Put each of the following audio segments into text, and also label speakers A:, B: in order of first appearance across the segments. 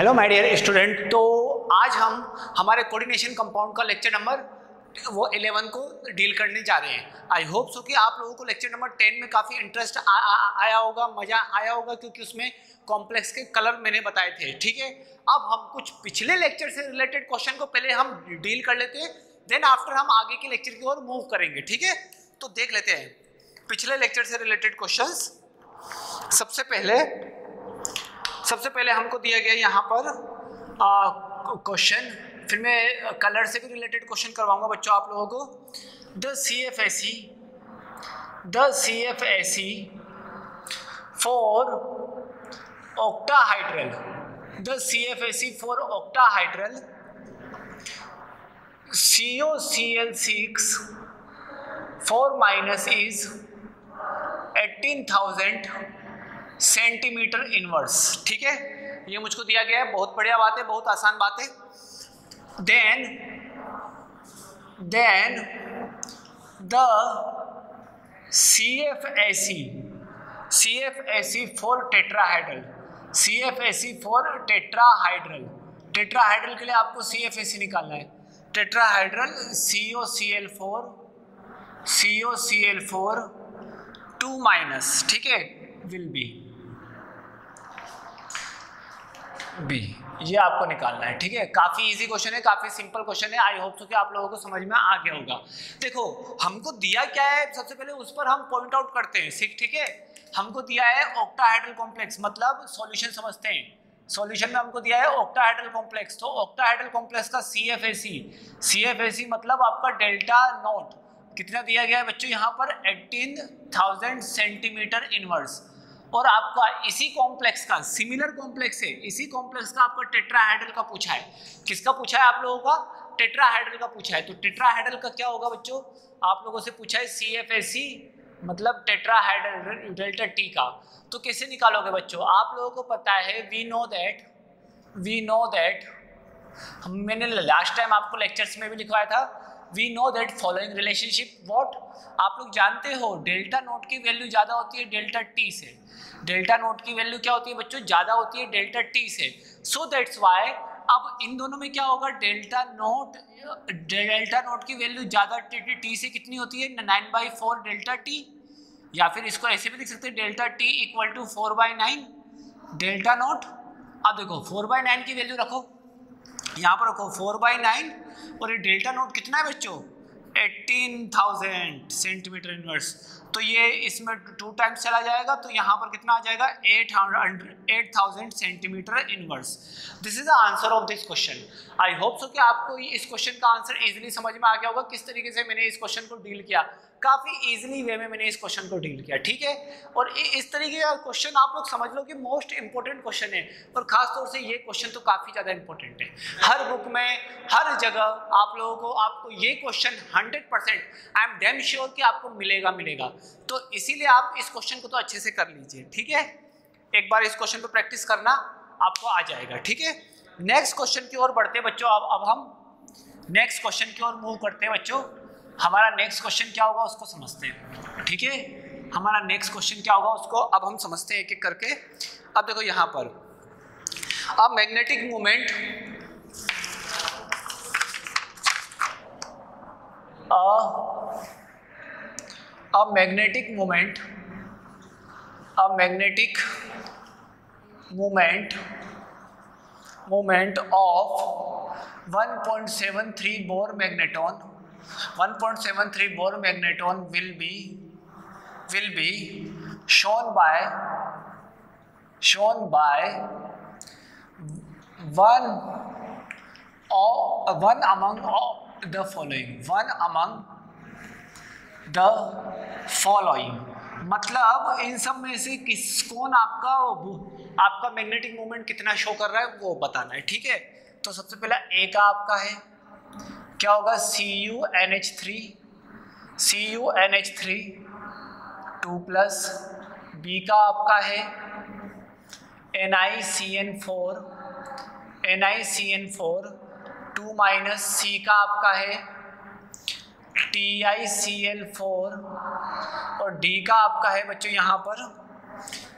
A: Hello my dear student तो आज हम हमारे कोऑर्डिनेशन कंपाउंड का लेक्चर नंबर वो 11 को डील करने जा रहे हैं। आई होप सो कि आप लोगों को लेक्चर नंबर 10 में काफ़ी इंटरेस्ट आया होगा, मज़ा आया होगा, क्योंकि उसमें कॉम्प्लेक्स के कलर मैंने बताए थे, ठीक है? अब हम कुछ पिछले लेक्चर से रिलेटेड क्वेश्चन को पहले हम डील कर लेते हैं देन आफ्टर हम आगे के लेक्चर की ओर मूव करेंगे, ठीक है? तो देख लेते हैं। पिछले लेक्चर से रिलेटेड क्वेश्चन सबसे पहले सबसे पहले हमको दिया गया यहाँ पर क्वेश्चन फिर मैं कलर से भी रिलेटेड क्वेश्चन करवाऊँगा बच्चों आप लोगों को। The C F S C the C F S C for octahedral the CFSE for octahedral COCl6 4 minus is 18000 centimetre inverse, ठीक है? ये मुझको दिया गया है, बहुत बढ़िया बात है, बहुत आसान बात है। Then then the C F S C F S for tetrahedral C F S for tetrahedral tetrahedral के लिए आपको सी एफ़ एस निकालना है। Tetrahedral C O C L four C O C L four two minus ठीक है? Will be B ये आपको निकालना है, ठीक है? काफ़ी इजी क्वेश्चन है, काफ़ी सिंपल क्वेश्चन है आई होप सो कि आप लोगों को समझ में आ गया होगा। देखो, हमको दिया क्या है, सबसे पहले उस पर हम पॉइंट आउट करते हैं ठीक है? हमको दिया है ऑक्टाहाइड्रल कॉम्प्लेक्स मतलब सॉल्यूशन समझते हैं। सॉल्यूशन में हमको दिया है ऑक्टाहाइड्रल कॉम्प्लेक्स तो ऑक्टाहाइड्रल कॉम्प्लेक्स का C F A C C F A C मतलब आपका डेल्टा नोट कितना दिया गया है बच्चों? यहाँ पर एटीन थाउज़ेंड सेंटीमीटर इनवर्स और आपका इसी कॉम्प्लेक्स का सिमिलर कॉम्प्लेक्स है, इसी कॉम्प्लेक्स का आपका टेट्राहाइड्रल का पूछा है। किसका पूछा है आप लोगों का? टेट्राहाइड्रल का पूछा है। तो टेट्राहाइड्रल का क्या होगा बच्चों? आप लोगों से पूछा है सी एफ़ एस सी मतलब टेट्राहाइड्रल डेल्टा टी का। तो कैसे निकालोगे बच्चों? आप लोगों को पता है we know that we know that मैंने लास्ट टाइम आपको लेक्चर्स में भी लिखवाया था we know that following relationship what आप लोग जानते हो डेल्टा नोट की वैल्यू ज़्यादा होती है डेल्टा टी से। डेल्टा नोट की वैल्यू क्या होती है बच्चों? ज़्यादा होती है डेल्टा टी से। सो दैट्स वाई अब इन दोनों में क्या होगा? डेल्टा नोट डेल्टा नोट की वैल्यू ज़्यादा टी से कितनी होती है? Nine by four delta T या फिर इसको ऐसे भी लिख सकते हैं delta T equal to four by nine delta nought अब देखो फोर बाई नाइन की वैल्यू रखो। यहाँ पर रखो फोर बाई नाइन और ये डेल्टा नोट कितना है बच्चों? एटीन थाउज़ेंड सेंटीमीटर इनवर्स तो ये इसमें टू टाइम्स चला जाएगा तो यहाँ पर कितना आ जाएगा? Eight hundred eight thousand centimetre inverse this is the answer of this question I hope so कि आपको इस क्वेश्चन का आंसर इजीली समझ में आ गया होगा, किस तरीके से मैंने इस क्वेश्चन को डील किया। काफ़ी इजीली वे में मैंने इस क्वेश्चन को डील किया, ठीक है? और इस तरीके का क्वेश्चन आप लोग समझ लो कि मोस्ट इंपॉर्टेंट क्वेश्चन है, और खास तौर से ये क्वेश्चन तो काफ़ी ज़्यादा इंपॉर्टेंट है। हर बुक में, हर जगह आप लोगों को, आपको ये question hundred percent I am damn sure कि आपको मिलेगा मिलेगा। तो इसीलिए आप इस क्वेश्चन को तो अच्छे से कर लीजिए, ठीक है? एक बार इस क्वेश्चन पर प्रैक्टिस करना, आपको आ जाएगा, ठीक है? नेक्स्ट क्वेश्चन की ओर बढ़ते बच्चों, अब अब हम नेक्स्ट क्वेश्चन की ओर मूव करते हैं बच्चों। हमारा नेक्स्ट क्वेश्चन क्या होगा उसको समझते हैं। ठीक है? हमारा नेक्स्ट क्वेश्चन क्या होगा उसको अब हम समझते हैं एक एक करके। अब देखो यहाँ पर। अब मैग्नेटिक मूवमेंट अब मैग्नेटिक मूवमेंट अब magnetic movement movement of 1.73 Bohr magneton 1.73 Bohr magneton will be will be shown by shown by one or one among all the following one among the following मतलब इन सब में से किस कौन आपका आपका मैग्नेटिक मोमेंट कितना शो कर रहा है वो बताना है ठीक है तो सबसे पहला ए का आपका है क्या होगा? C U N H three C U N H three two plus B का आपका है। N I C N four N I C N four two minus C का आपका है। T I C L four और D का आपका है बच्चों यहाँ पर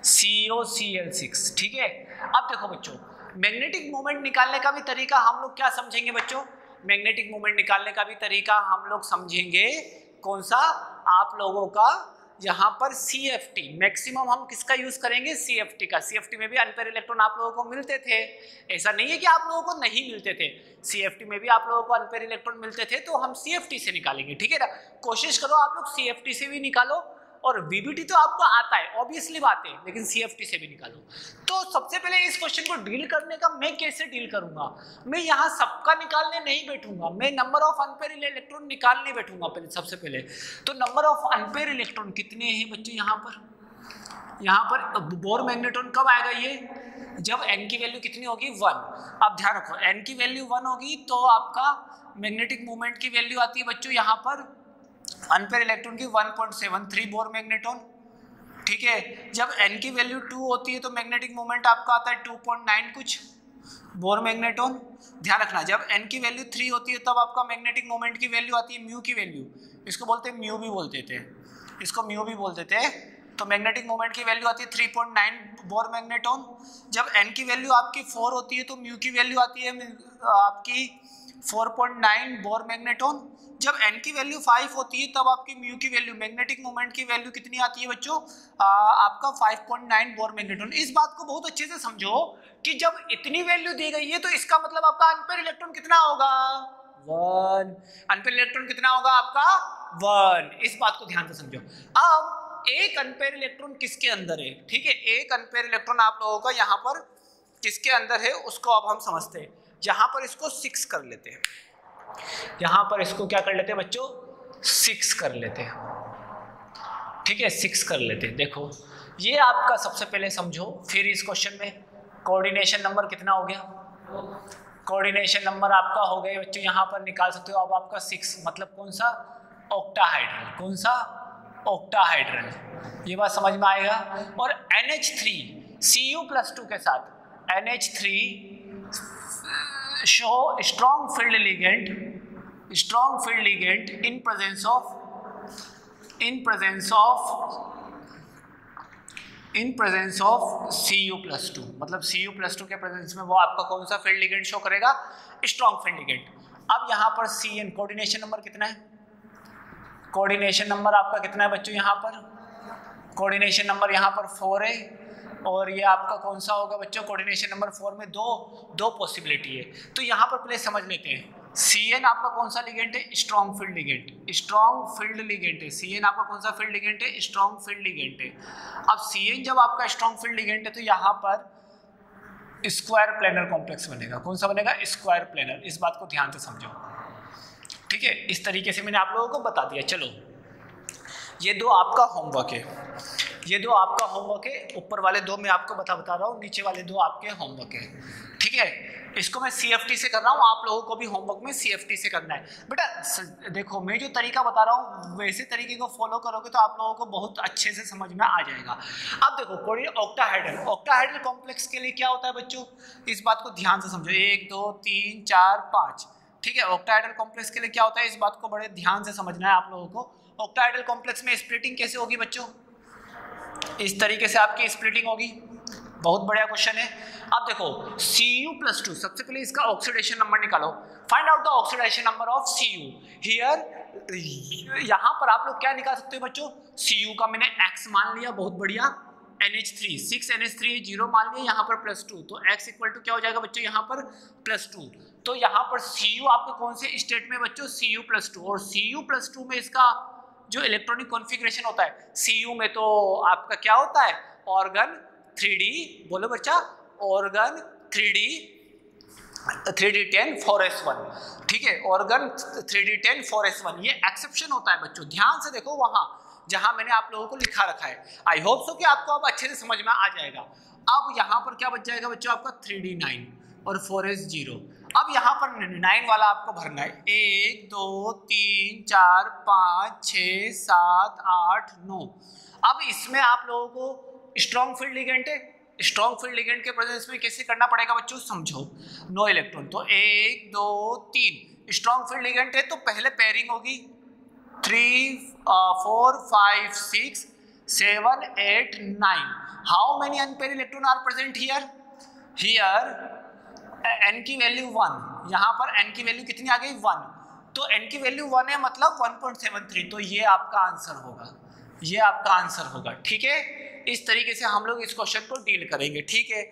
A: C O C L six ठीक है? अब देखो बच्चों मैग्नेटिक मोमेंट निकालने का भी तरीका हम लोग क्या समझेंगे बच्चों? मैग्नेटिक मोमेंट निकालने का भी तरीका हम लोग समझेंगे। कौन सा? आप लोगों का यहाँ पर सी एफ़ टी मैक्सिमम हम किसका यूज़ करेंगे? सी एफ़ टी का। सी एफ़ टी में भी अनपेयर इलेक्ट्रॉन आप लोगों को मिलते थे। ऐसा नहीं है कि आप लोगों को नहीं मिलते थे। सी एफ़ टी में भी आप लोगों को अनपेयर इलेक्ट्रॉन मिलते थे तो हम सी एफ़ टी से निकालेंगे, ठीक है ना? कोशिश करो आप लोग सी एफ़ टी से भी निकालो। और वीबीटी तो आपको आता है ऑब्वियसली बात है, लेकिन सीएफटी से भी निकालो। तो सबसे पहले इस क्वेश्चन को डील करने का मैं कैसे डील करूँगा? मैं यहाँ सबका निकालने नहीं बैठूँगा, मैं नंबर ऑफ़ अनपेयर इलेक्ट्रॉन निकालने बैठूँगा पहले, सबसे पहले। तो नंबर ऑफ़ अनपेयर इलेक्ट्रॉन कितने हैं बच्चे यहाँ पर? यहाँ पर बोर मैग्नेट्रॉन कब आएगा ये? जब एन की वैल्यू कितनी होगी? वन आप ध्यान रखो एन की वैल्यू वन होगी तो आपका मैग्नेटिक मूवमेंट की वैल्यू आती है बच्चों यहाँ पर। अनपेयर इलेक्ट्रॉन की 1.73 बोर मैग्नेटॉन ठीक है? जब एन की वैल्यू टू होती है तो मैग्नेटिक मोमेंट आपका आता है 2.9 कुछ बोर मैग्नेटॉन ध्यान रखना, जब एन की वैल्यू थ्री होती है तब आपका मैग्नेटिक मोमेंट की वैल्यू आती है म्यू की वैल्यू इसको बोलते हैं म्यू भी बोलते थे इसको म्यू भी बोलते थे तो मैग्नेटिक मोमेंट की वैल्यू आती है 3.9 बोर मैग्नेटॉन जब एन की वैल्यू आपकी फोर होती है तो म्यू की वैल्यू आती है आपकी 4.9 बोर मैग्नेटोन। जब n की वैल्यू 5 होती है, तब आपकी म्यू की वैल्यू, मैग्नेटिक मोमेंट की वैल्यू कितनी आती है बच्चों? आपका 5.9 बोर मैग्नेटॉन। इस बात को बहुत अच्छे से समझो कि जब इतनी वैल्यू दी गई है तो इसका मतलब आपका अनपेयर इलेक्ट्रॉन कितना होगा? वन। अनपेयर इलेक्ट्रॉन कितना होगा आपका? वन। इस बात को ध्यान से समझो। अब एक अनपेयर इलेक्ट्रॉन किसके अंदर है? ठीक है, एक अनपेयर इलेक्ट्रॉन आप लोगों का यहाँ पर किसके अंदर है, उसको अब हम समझते हैं। यहाँ पर इसको सिक्स कर लेते हैं। यहाँ पर इसको क्या कर लेते हैं बच्चों? सिक्स कर लेते हैं। ठीक है सिक्स कर लेते हैं। देखो, ये आपका सबसे पहले समझो, फिर इस क्वेश्चन में कोऑर्डिनेशन नंबर कितना हो गया? कोऑर्डिनेशन नंबर आपका हो गया, बच्चों, यहाँ पर निकाल सकते हो अब आपका सिक्स मतलब कौन सा? ऑक्टाहाइड्रल कौन सा? ऑक्टाहाइड्रल ये बात समझ में आएगा? और N H three C U plus two के साथ N H three show strong field ligand strong field ligand in presence of, in presence of in presence of C U plus two मतलब C U plus two के presence में वो आपका कौन सा field ligand show करेगा? Strong field ligand अब यहाँ पर सी एन कोऑर्डिनेशन नंबर कितना है? कोऑर्डिनेशन नंबर आपका कितना है बच्चों यहाँ पर? कोऑर्डिनेशन नंबर यहाँ पर फोर है। और ये आपका कौन सा होगा बच्चों? कोऑर्डिनेशन नंबर फोर में दो दो पॉसिबिलिटी है। तो यहाँ पर पहले समझ लेते हैं। सी एन आपका कौन सा लिगेंट है? Strong field ligand strong field ligand है। सी एन आपका कौन सा फ़ील्ड लिगेंट है? स्ट्रॉन्ग फ़ील्ड लिगेंट है। अब सी एन जब आपका स्ट्रॉन्ग फ़ील्ड लिगेंट है तो यहाँ पर स्क्वायर प्लेनर कॉम्प्लेक्स बनेगा। कौन सा बनेगा? स्क्वायर प्लेनर इस बात को ध्यान से समझो। ठीक है? इस तरीके से मैंने आप लोगों को बता दिया। चलो। ये दो आपका होमवर्क है। ये दो आपका होमवर्क है, ऊपर वाले दो मैं आपको बता बता रहा हूँ, नीचे वाले दो आपके होमवर्क है। ठीक है? इसको मैं सीएफटी से कर रहा हूँ, आप लोगों को भी होमवर्क में सीएफटी से करना है। बेटा देखो, मैं जो तरीका बता रहा हूँ, वैसे तरीके को फॉलो करोगे तो आप लोगों को बहुत अच्छे से समझ में आ जाएगा। अब देखो, कोई ऑक्टाहाइड्रल ऑक्टाहाइड्रल कॉम्प्लेक्स के लिए क्या होता है बच्चों? इस बात को ध्यान से समझो। एक, दो, तीन, चार, पाँच। ठीक है? ऑक्टाहाइड्रल कॉम्प्लेक्स के लिए क्या होता है? इस बात को बड़े ध्यान से समझना है आप लोगों को। ऑक्टाहाइड्रल कॉम्प्लेक्स में स्प्लिटिंग कैसे होगी बच्चों? इस तरीके से आपकी स्प्लिटिंग होगी। बहुत बढ़िया क्वेश्चन है। अब देखो सी यू प्लस टू सबसे पहले इसका ऑक्सीडेशन नंबर निकालो। Find out the oxidation number of C U here यहाँ पर आप लोग क्या निकाल सकते हो बच्चों? सी यू का मैंने एक्स मान लिया, बहुत बढ़िया। N H three six N H three zero मान लिया, यहाँ पर प्लस टू तो एक्स इक्वल टू क्या हो जाएगा बच्चों, यहाँ पर प्लस टू तो यहाँ पर सी यू आपके कौन से स्टेट में बच्चों? सी यू प्लस टू और सी यू प्लस टू में इसका जो इलेक्ट्रॉनिक कॉन्फ़िगरेशन होता है सी में तो आपका क्या होता है? ऑर्गन थ्री बोलो बच्चा argon three D three D ten four S one ठीक है? Argon three D ten four S one ये एक्सेप्शन होता है बच्चों, ध्यान से देखो वहाँ, जहाँ मैंने आप लोगों को लिखा रखा है। आई होप सो कि आपको अब अच्छे से समझ में आ जाएगा। अब यहाँ पर क्या बच जाएगा बच्चों आपका? थ्री डी नाइन और फोर एस ज़ीरो अब यहाँ पर नाइन वाला आपको भरना है। एक, दो, तीन, चार, पाँच छ सात, आठ, नौ। अब इसमें आप लोगों को स्ट्रॉन्ग फ़ील्ड लिगेंट है। स्ट्रॉन्ग फ़ील्ड लिगेंट के प्रेजेंस में कैसे करना पड़ेगा बच्चों समझो नो इलेक्ट्रॉन तो एक, दो, तीन। स्ट्रॉन्ग फ़ील्ड लिगेंट है तो पहले पेयरिंग होगी। Three four five six seven eight nine how many unpaired electron are present here here N की वैल्यू वन यहाँ पर एन की वैल्यू कितनी आ गई? वन तो एन की वैल्यू वन है मतलब 1.73 तो ये आपका आंसर होगा। ये आपका आंसर होगा। ठीक है? इस तरीके से हम लोग इस क्वेश्चन को डील करेंगे। ठीक है?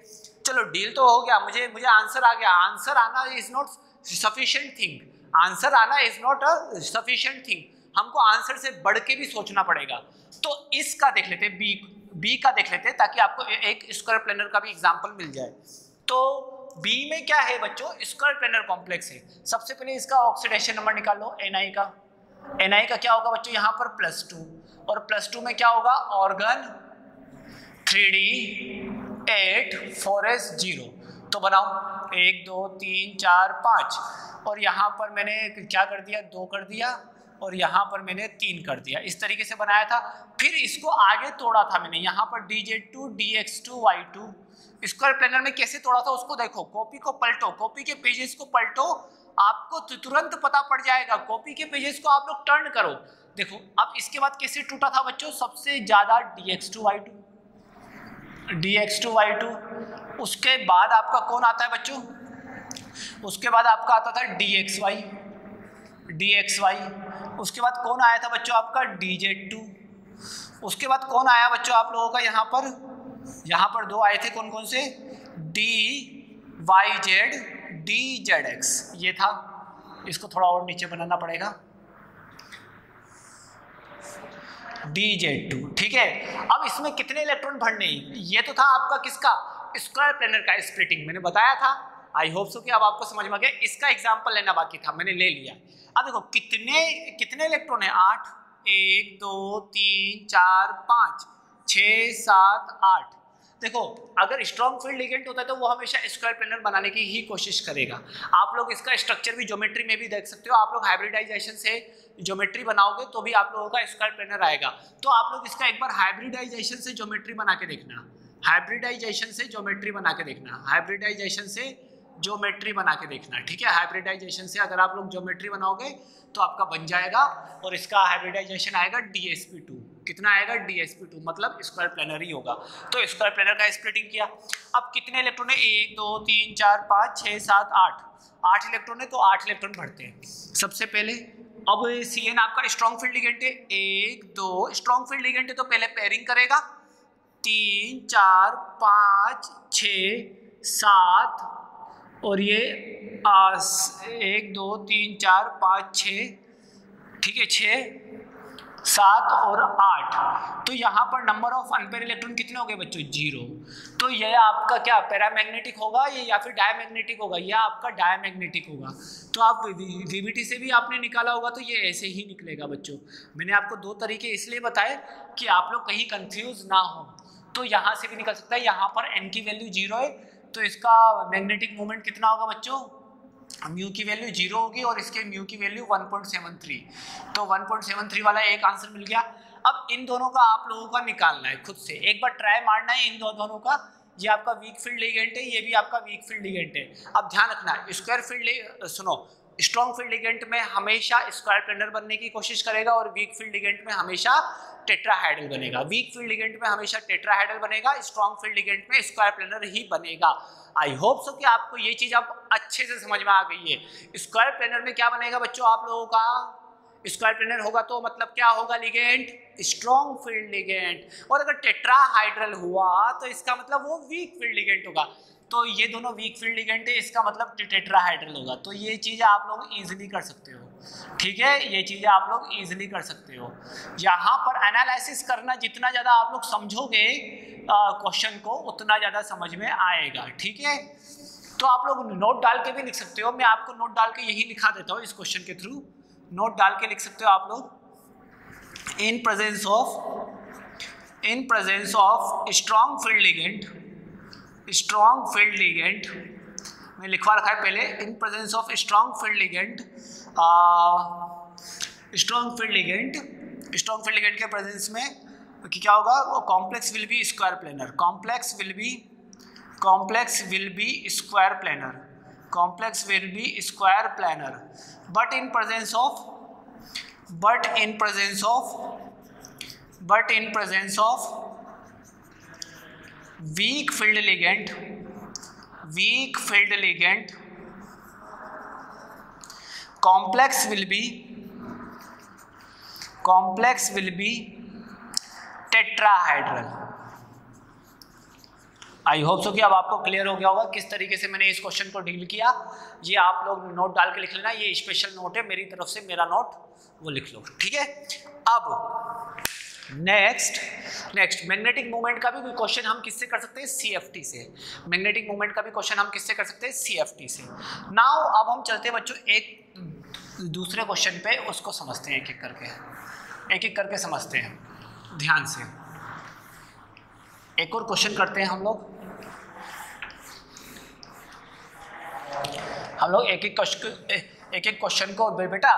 A: चलो डील तो हो गया। मुझे मुझे आंसर आ गया। आंसर आना is not sufficient thing answer आना is not a sufficient thing हमको आंसर से बढ़ के भी सोचना पड़ेगा। तो इसका देख लेते हैं। बी बी का देख लेते हैं ताकि आपको एक स्क्वायर प्लेनर का भी एग्ज़ाम्पल मिल जाए। तो बी में क्या है बच्चों? स्क्वायर प्लेनर कॉम्प्लेक्स है। सबसे पहले इसका ऑक्सीडेशन नंबर निकालो एन का। एन का क्या होगा बच्चों? यहाँ पर प्लस टू और प्लस टू में क्या होगा? Argon three D eight four S zero तो बनाओ। एक, दो, तीन, चार, पाँच। और यहाँ पर मैंने क्या कर दिया? दो कर दिया। और यहाँ पर मैंने तीन कर दिया। इस तरीके से बनाया था। फिर इसको आगे तोड़ा था मैंने। यहाँ पर D Z two D X two Y two square planar में कैसे तोड़ा था उसको देखो, कॉपी को पलटो, कॉपी के पेजेस को पलटो, आपको तुरंत पता पड़ जाएगा, कॉपी के पेजेस को आप लोग टर्न करो। देखो, अब इसके बाद कैसे टूटा था बच्चों? सबसे ज़्यादा D X two Y two D X two Y two उसके बाद आपका कौन आता है बच्चों? उसके बाद आपका आता था D X Y D X Y उसके बाद कौन आया था बच्चों आपका? डी जेड टू उसके बाद कौन आया बच्चों आप लोगों का यहाँ पर? यहाँ पर दो आए थे कौन कौन से? D, Y, Z, D, Z, X. ये था। इसको थोड़ा और नीचे बनाना पड़ेगा। D, Z, two. ठीक है? अब इसमें कितने इलेक्ट्रॉन भरने हैं? ये तो था आपका किसका? स्क्वायर प्लेनर का स्प्लिटिंग। मैंने बताया था। आई होप सो कि अब आपको समझ में आ गया। इसका एग्ज़ाम्पल लेना बाकी था। मैंने ले लिया। अब देखो, कितने कितने इलेक्ट्रॉन है? आठ, एक, दो, तीन, चार, पाँच। छ सात आठ। देखो, अगर स्ट्रॉन्ग फ़ील्ड लिगेंट होता है तो वो हमेशा स्क्वायर प्लेनर बनाने की ही कोशिश करेगा। आप लोग इसका स्ट्रक्चर भी ज्योमेट्री में भी देख सकते हो। आप लोग हाइब्रिडाइजेशन से ज्योमेट्री बनाओगे तो भी आप लोगों का स्क्वायर प्लेनर आएगा। तो आप लोग इसका एक बार हाइब्रिडाइजेशन से ज्योमेट्री बना के देखना। हाइब्रिडाइजेशन से ज्योमेट्री बना के देखना। हाइब्रिडाइजेशन से ज्योमेट्री बना के देखना, ठीक है? हाइब्रिडाइजेशन से अगर आप लोग ज्योमेट्री बनाओगे तो आपका बन जाएगा और इसका हाइब्रिडाइजेशन आएगा डी एस पी टू कितना आएगा डी एस पी टू मतलब स्क्वायर प्लेनर ही होगा। तो स्क्वायर प्लेनर का स्प्लिटिंग किया। अब कितने इलेक्ट्रॉन है? एक दो तीन चार पाँच छः सात आठ। आठ इलेक्ट्रॉन है तो आठ इलेक्ट्रॉन भरते हैं। सबसे पहले अब सी एन आपका स्ट्रॉन्ग फ़ील्ड लिगेंट है। एक दो स्ट्रॉन्ग फ़ील्ड लिगेंट है तो पहले पेयरिंग करेगा। तीन चार पाँच छ सात और ये आस, एक दो तीन चार पाँच छ ठीक है छ सात और आठ। तो यहाँ पर नंबर ऑफ़ अनपेयर इलेक्ट्रॉन कितने हो गए बच्चों? ज़ीरो तो यह आपका क्या पैरामैग्नेटिक होगा ये या फिर डायमैग्नेटिक होगा? यह आपका डायमैग्नेटिक होगा। तो आप वीवीटी से भी आपने निकाला होगा तो ये ऐसे ही निकलेगा बच्चों। मैंने आपको दो तरीके इसलिए बताए कि आप लोग कहीं कंफ्यूज ना हो। तो यहाँ से भी निकल सकता है, यहाँ पर एन की वैल्यू ज़ीरो है। तो इसका मैग्नेटिक मोमेंट कितना होगा बच्चों? म्यू की वैल्यू ज़ीरो होगी और इसके म्यू की वैल्यू 1.73 तो 1.73 वाला एक आंसर मिल गया। अब इन दोनों का आप लोगों का निकालना है खुद से। एक बार ट्राई मारना है इन दो दोनों का। ये आपका वीक फ़ील्ड लिगेंट है, ये भी आपका वीक फ़ील्ड लिगेंट है। अब ध्यान रखना स्क्वायर फ़ील्ड सुनो स्ट्रॉन्ग फ़ील्ड लिगेंट में हमेशा स्क्वायर प्लेनर बनने की कोशिश करेगा और वीक फ़ील्ड लिगेंट में हमेशा टेट्राहाइडल बनेगा। वीक फ़ील्ड लिगेंट में हमेशा टेट्राहाइडल बनेगा, स्ट्रॉन्ग फ़ील्ड लिगेंट में स्क्वायर प्लेनर ही बनेगा। आई होप सो कि आपको ये चीज़ अब अच्छे से समझ में आ गई है। स्क्वायर प्लेनर में क्या बनेगा बच्चों आप लोगों का? स्क्वायर प्लेनर होगा तो मतलब क्या होगा लिगेंट? स्ट्रॉन्ग फ़ील्ड लिगेंट और अगर टेट्राहाइड्रल हुआ तो इसका मतलब वो वीक फ़ील्ड लिगेंट होगा। तो ये दोनों वीक फ़ील्ड लिगेंट है, इसका मतलब टेट्राहाइड्रल होगा। तो ये चीज़ें आप लोग इजीली कर सकते हो। ठीक है? ये चीज़ें आप लोग इजीली कर सकते हो। यहाँ पर एनालिसिस करना जितना ज़्यादा आप लोग समझोगे क्वेश्चन को, उतना ज़्यादा समझ में आएगा। ठीक है? तो आप लोग नोट डाल के भी लिख सकते हो। मैं आपको नोट डाल के यही लिखा देता हूँ इस क्वेश्चन के थ्रू नोट डाल के लिख सकते हो आप लोग। In presence of in presence of strong field ligand strong field ligand मैं लिखवा रखा है पहले in presence of strong field ligand strong field ligand strong field ligand के प्रेजेंस में कि क्या होगा? वो complex will be square planar complex will be complex will be square planar complex will be square planar but in presence of but in presence of but in presence of weak field ligand weak field ligand. Complex will be, complex will be tetrahedral. I hope so कि अब आपको clear हो गया होगा किस तरीके से मैंने इस क्वेश्चन को डील किया। ये आप लोग नोट डाल के लिख लेना, ये स्पेशल नोट है, मेरी तरफ़ से मेरा नोट वो लिख लो, ठीक है? अब नेक्स्ट नेक्स्ट मैग्नेटिक मूवमेंट का भी कोई क्वेश्चन हम किससे कर सकते हैं? सीएफटी से। मैग्नेटिक मूवमेंट का भी क्वेश्चन हम किससे कर सकते हैं? सीएफटी से। नाउ अब हम चलते हैं बच्चों, एक दूसरे क्वेश्चन पे, उसको समझते हैं एक एक करके। एक एक करके समझते हैं। ध्यान से। एक और क्वेश्चन करते हैं हम लोग। हम लोग एक एक क्वेश्चन एक एक क्वेश्चन को बेटा,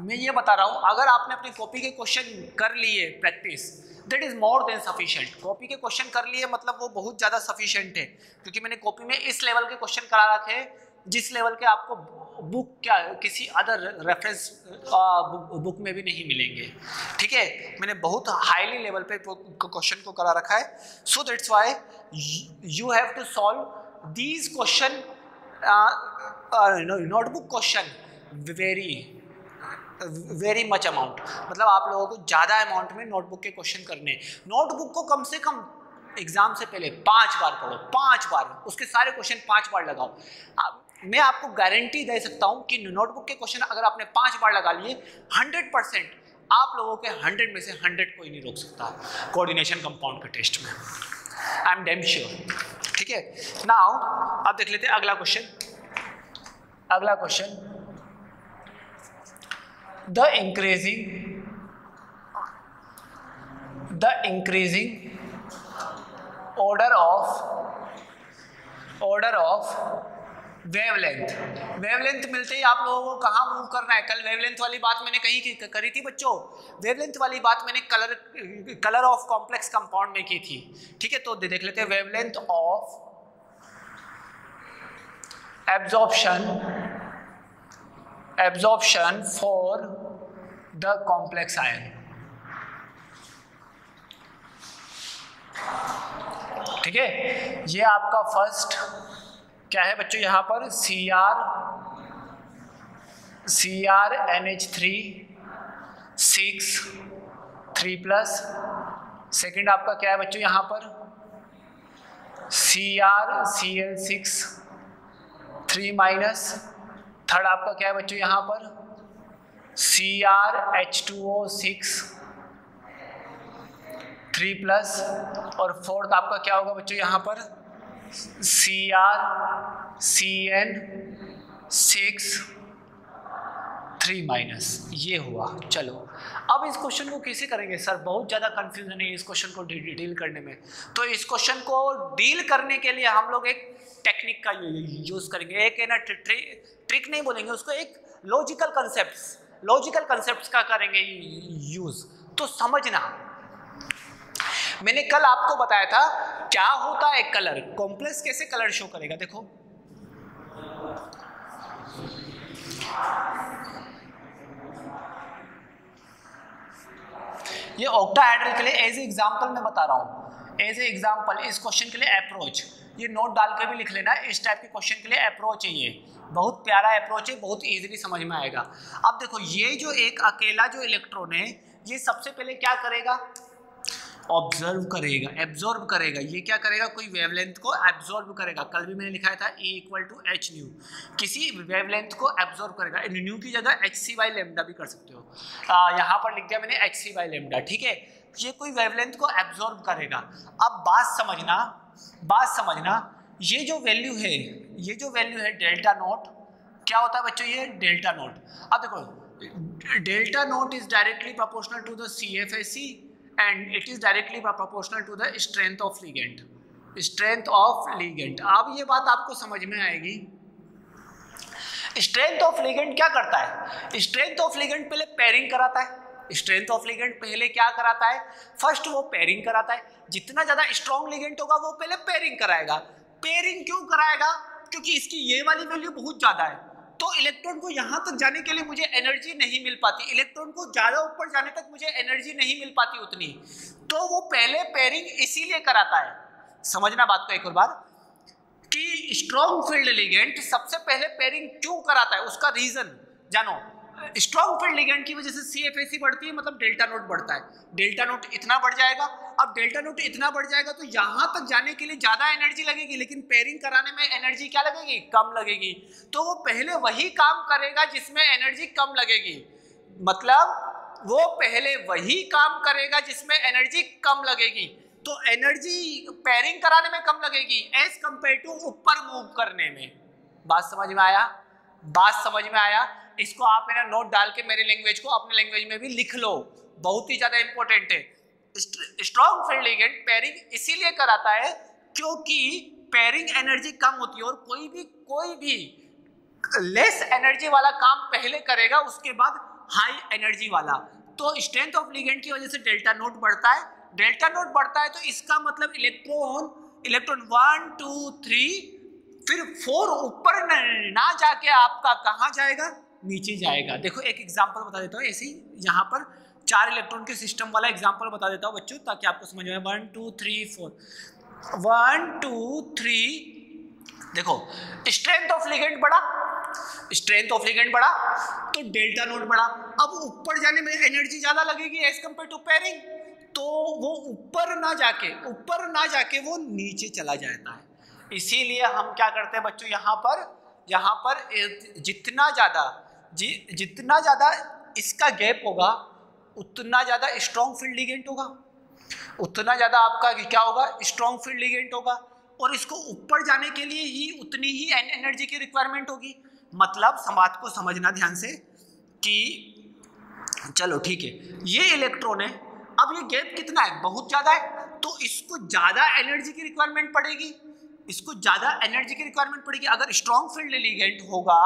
A: मैं ये बता रहा हूँ, अगर आपने अपनी कॉपी के क्वेश्चन कर लिए practice that is more than sufficient copy के क्वेश्चन कर लिए मतलब वो बहुत ज़्यादा सफिशियंट है, क्योंकि मैंने कॉपी में इस लेवल के क्वेश्चन करा रखे जिस लेवल के आपको बुक क्या, किसी अदर रेफरेंस बुक में भी नहीं मिलेंगे। ठीक है? मैंने बहुत हाईली लेवल पे क्वेश्चन को करा रखा है। So that's why you have to solve these question notebook question very very much amount मतलब आप लोगों को ज़्यादा अमाउंट में नोटबुक के क्वेश्चन करने नोटबुक को कम से कम एग्ज़ाम से पहले पाँच बार पढ़ो, पाँच बार। उसके सारे क्वेश्चन पाँच बार लगाओ। मैं आपको गारंटी दे सकता हूँ कि नोटबुक के क्वेश्चन अगर आपने पाँच बार लगा लिए हंड्रेड परसेंट आप लोगों के हंड्रेड में से हंड्रेड कोई नहीं रोक सकता कोऑर्डिनेशन कंपाउंड के टेस्ट में। आई एम डेम श्योर ठीक है? नाउ अब देख लेते हैं अगला क्वेश्चन अगला question the increasing the increasing order of order of wavelength wavelength मिलते ही आप लोगों को कहाँ मूव करना है? कल वेवलेंथ वाली बात मैंने कही करी थी बच्चों? वेवलेंथ वाली बात मैंने colour colour of complex compound में की थी। ठीक है तो देख लेते हैं। Wavelength of absorption absorption for the complex ion ठीक है? ये आपका फ़र्स्ट क्या है बच्चों यहाँ पर? C R C R N H three six three plus second आपका क्या है बच्चों यहाँ पर? C R C L six three minus third आपका क्या है बच्चों यहाँ पर? C R H two O six three plus और फोर्थ आपका क्या होगा बच्चों यहाँ पर? C R C N six three minus ये हुआ। चलो, अब इस क्वेश्चन को कैसे करेंगे? सर, बहुत ज़्यादा कंफ्यूजन है इस क्वेश्चन को डील करने में। तो इस क्वेश्चन को डील करने के लिए हम लोग एक टेक्निक का यूज़ करेंगे। एक है ना ट्रिक नहीं बोलेंगे, उसको एक लॉजिकल कंसेप्ट लॉजिकल कंसेप्ट का करेंगे यूज़ तो समझना। मैंने कल आपको बताया था, क्या होता है कलर कॉम्प्लेक्स कैसे कलर शो करेगा? देखो। ये ऑक्टाहेड्रल के लिए एज ए एग्जांपल मैं बता रहा हूँ। एज ए एग्जांपल इस क्वेश्चन के लिए अप्रोच ये नोट डाल के भी लिख लेना, इस टाइप के क्वेश्चन के लिए अप्रोच है ये। बहुत प्यारा अप्रोच है, बहुत इजीली समझ में आएगा। अब देखो, ये जो एक अकेला जो इलेक्ट्रॉन है, ये सबसे पहले क्या करेगा? ऑब्ज़र्व करेगा एब्जॉर्ब करेगा। ये क्या करेगा? कोई वेवलेंथ को एब्जॉर्ब करेगा। कल भी मैंने लिखाया था E equal to H nu किसी वेवलेंथ को एब्जॉर्ब करेगा। न्यू की जगह एच सी वाई लेमडा भी कर सकते हो। यहाँ पर लिख दिया मैंने एच सी वाई लेमडा ठीक है? ये कोई वेवलेंथ को एब्जॉर्ब करेगा। अब बात समझना बात समझना, ये जो वैल्यू है, ये जो वैल्यू है डेल्टा नोट क्या होता है बच्चों ये? डेल्टा नोट अब देखो delta nought is directly proportional to the C F S C and it is directly proportional to the strength of ligand strength of ligand अब ये बात आपको समझ में आएगी। स्ट्रेंथ ऑफ़ लीगेंट क्या करता है? स्ट्रेंथ ऑफ़ लीगेंट पहले पेयरिंग कराता है। स्ट्रेंथ ऑफ़ लिगेंड पहले क्या कराता है? फ़र्स्ट वो पेयरिंग कराता है। जितना ज़्यादा स्ट्रॉन्ग लिगेंड होगा, वो पहले पेयरिंग कराएगा। पेयरिंग क्यों कराएगा? क्योंकि इसकी ये वाली वैल्यू बहुत ज़्यादा है। तो इलेक्ट्रॉन को यहाँ तक जाने के लिए मुझे एनर्जी नहीं मिल पाती। इलेक्ट्रॉन को ज़्यादा ऊपर जाने तक मुझे एनर्जी नहीं मिल पाती उतनी। तो वो पहले पेयरिंग इसीलिए कराता है। समझना बात को एक और बार। कि स्ट्रॉन्ग फ़ील्ड लिगेंड सबसे पहले पेयरिंग क्यों कराता है? उसका रीजन जानो। स्ट्रॉन्ग फ़ील्ड लिगेंड की वजह से सी बढ़ती है मतलब डेल्टा नोट बढ़ता है। डेल्टा नोट इतना बढ़ जाएगा, अब डेल्टा नोट इतना बढ़ जाएगा तो यहाँ तक जाने के लिए ज़्यादा एनर्जी लगेगी, लेकिन पेयरिंग कराने में एनर्जी क्या लगेगी? कम लगेगी। तो वो पहले वही काम करेगा जिसमें एनर्जी कम लगेगी। मतलब वो पहले वही काम करेगा जिसमें एनर्जी कम लगेगी। तो एनर्जी पेयरिंग कराने में कम लगेगी एज कंपेयर टू ऊपर मूव करने में। बात समझ में आया? बात समझ में आया? इसको आप मेरा नोट डाल के मेरे लैंग्वेज को अपने लैंग्वेज में भी लिख लो। बहुत ही ज़्यादा इंपॉर्टेंट है। स्ट्रॉन्ग फ़ील्ड लिगेंड पेयरिंग इसीलिए कराता है क्योंकि पेयरिंग एनर्जी कम होती है और कोई भी कोई भी लेस एनर्जी वाला काम पहले करेगा, उसके बाद हाई एनर्जी वाला। तो स्ट्रेंथ ऑफ़ लिगेंड की वजह से डेल्टा नोट बढ़ता है। डेल्टा नोट बढ़ता है तो इसका मतलब electron electron one two three फिर फोर ऊपर ना जाके आपका कहा जाएगा? नीचे जाएगा। देखो, एक एग्ज़ाम्पल बता देता हूँ, ऐसे ही यहाँ पर चार इलेक्ट्रॉन के सिस्टम वाला एग्ज़ाम्पल बता देता हूँ बच्चों, ताकि आपको समझ में one two three four one two three देखो स्ट्रेंथ ऑफ़ लिगेंड बढ़ा स्ट्रेंथ ऑफ़ लिगेंड बढ़ा तो डेल्टा नोट बढ़ा। अब ऊपर जाने में एनर्जी ज़्यादा लगेगी एज कंपेयर टू पेयरिंग तो वो ऊपर ना जाके, ऊपर ना जाके वो नीचे चला जाता है। इसीलिए हम क्या करते हैं बच्चों, यहाँ पर यहाँ पर जितना ज़्यादा जि, जितना ज़्यादा इसका गैप होगा उतना ज़्यादा स्ट्रॉन्ग फ़ील्ड लिगेंट होगा। उतना ज़्यादा आपका क्या होगा? स्ट्रॉन्ग फ़ील्ड लिगेंट होगा। और इसको ऊपर जाने के लिए ही उतनी ही एनर्जी की रिक्वायरमेंट होगी। मतलब समाज को समझना ध्यान से कि चलो ठीक है ये इलेक्ट्रॉन है अब ये गैप कितना है? बहुत ज़्यादा है तो इसको ज़्यादा एनर्जी की रिक्वायरमेंट पड़ेगी। इसको ज़्यादा एनर्जी की रिक्वायरमेंट पड़ेगी। अगर स्ट्रॉन्ग फ़ील्ड लिगेंट होगा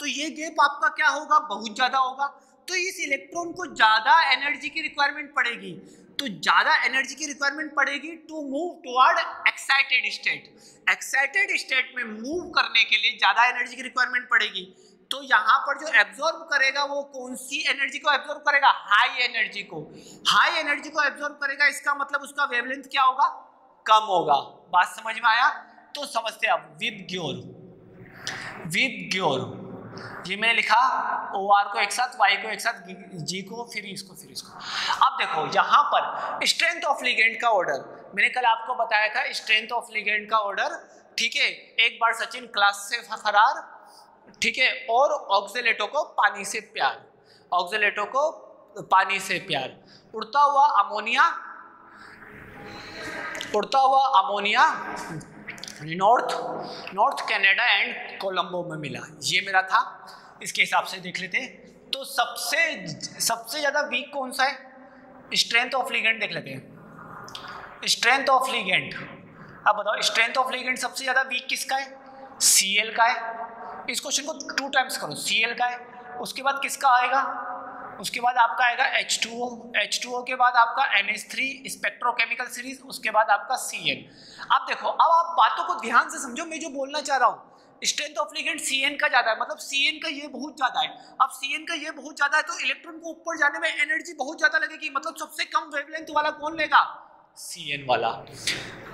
A: तो ये गैप आपका क्या होगा? बहुत ज़्यादा होगा। तो इस इलेक्ट्रॉन को ज़्यादा एनर्जी की रिक्वायरमेंट पड़ेगी। तो ज़्यादा एनर्जी की रिक्वायरमेंट पड़ेगी to move toward excited state excited state में मूव करने के लिए ज़्यादा एनर्जी की रिक्वायरमेंट पड़ेगी। तो यहाँ पर जो एब्जॉर्ब करेगा वो कौन सी एनर्जी को एब्जॉर्ब करेगा? हाई एनर्जी को। हाई एनर्जी को एब्जॉर्ब करेगा, इसका मतलब उसका वेवलेंथ क्या होगा? कम होगा। बात समझ में आया? तो समझते हैं अब विद ग्योर विद ग्योर ये मैंने लिखा ओ आर को एक साथ वाई को एक साथ जी को, फिर इसको फिर इसको। अब देखो, यहाँ पर स्ट्रेंथ ऑफ़ लिगेंड का ऑर्डर मैंने कल आपको बताया था स्ट्रेंथ ऑफ़ लिगेंड का ऑर्डर ठीक है? एक बार सचिन क्लास से फरार, ठीक है? और ऑक्सीलेटो को पानी से प्यार ऑक्सीलेटो को पानी से प्यार। उड़ता हुआ अमोनिया उड़ता हुआ ammonia north north Canada and Colombo में मिला। ये मेरा था। इसके हिसाब से देख लेते हैं। तो सबसे सबसे ज़्यादा वीक कौन सा है? स्ट्रेंथ ऑफ़ लीगेंट देख लेते हैं। स्ट्रेंथ ऑफ़ लीगेंट अब बताओ स्ट्रेंथ ऑफ़ लीगेंट सबसे ज़्यादा वीक किसका है? सी का है। इस क्वेश्चन को टू टाइम्स करो। सी का है। उसके बाद किसका आएगा? उसके बाद आपका आएगा H2O H2O के बाद आपका NH3 स्पेक्ट्रोकेमिकल सीरीज़ उसके बाद आपका सी एन अब देखो, अब आप बातों को ध्यान से समझो, मैं जो बोलना चाह रहा हूँ strength of ligand C N का ज़्यादा है मतलब Cn का ये बहुत ज़्यादा है। अब सी एन का ये बहुत ज़्यादा है तो इलेक्ट्रॉन को ऊपर जाने में एनर्जी बहुत ज़्यादा लगेगी मतलब सबसे कम वेवलेंथ वाला कौन लेगा? सी एन वाला।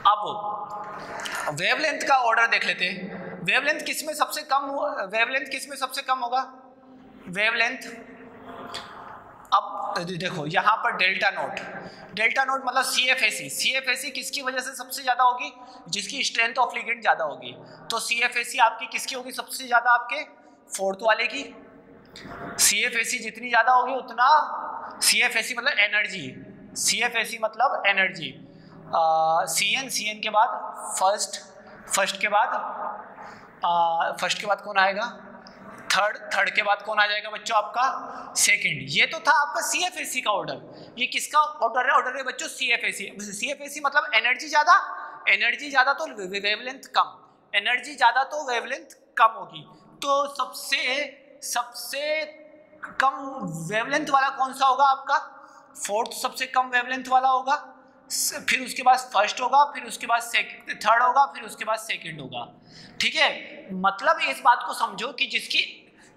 A: अब वेवलेंथ का ऑर्डर देख लेते हैं। वेवलेंथ किसमें सबसे कम वेवलेंथ किसमें सबसे कम होगा? वेवलेंथ अब, देखो, यहाँ पर डेल्टा नोट। डेल्टा नोट मतलब सी F A C C F A सी किसकी वजह से सबसे ज़्यादा होगी? जिसकी स्ट्रेंथ ऑफ़ लिगेंड ज़्यादा होगी। तो सी एफ़ ए सी आपकी किसकी होगी सबसे ज़्यादा? आपके फोर्थ वाले की। सी एफ़ ए सी जितनी ज़्यादा होगी, उतना सी एफ़ ए सी मतलब energy C F A C मतलब energy C N C N के बाद फ़र्स्ट फ़र्स्ट के बाद फ़र्स्ट के बाद कौन आएगा? थर्ड थर्ड के बाद कौन आ जाएगा बच्चों आपका? सेकंड ये तो था आपका सी एफ़ एस सी का ऑर्डर ये किसका ऑर्डर है? ऑर्डर है बच्चों C F S C C F S C मतलब एनर्जी ज़्यादा एनर्जी ज़्यादा तो वेवलेंथ कम. एनर्जी ज़्यादा तो वेवलेंथ कम होगी. तो सबसे सबसे कम वेवलेंथ वाला कौन सा होगा आपका? फोर्थ सबसे कम वेवलेंथ वाला होगा. फिर उसके बाद फ़र्स्ट होगा, फिर उसके बाद थर्ड होगा, फिर उसके बाद सेकंड होगा. ठीक है? मतलब इस बात को समझो कि जिसकी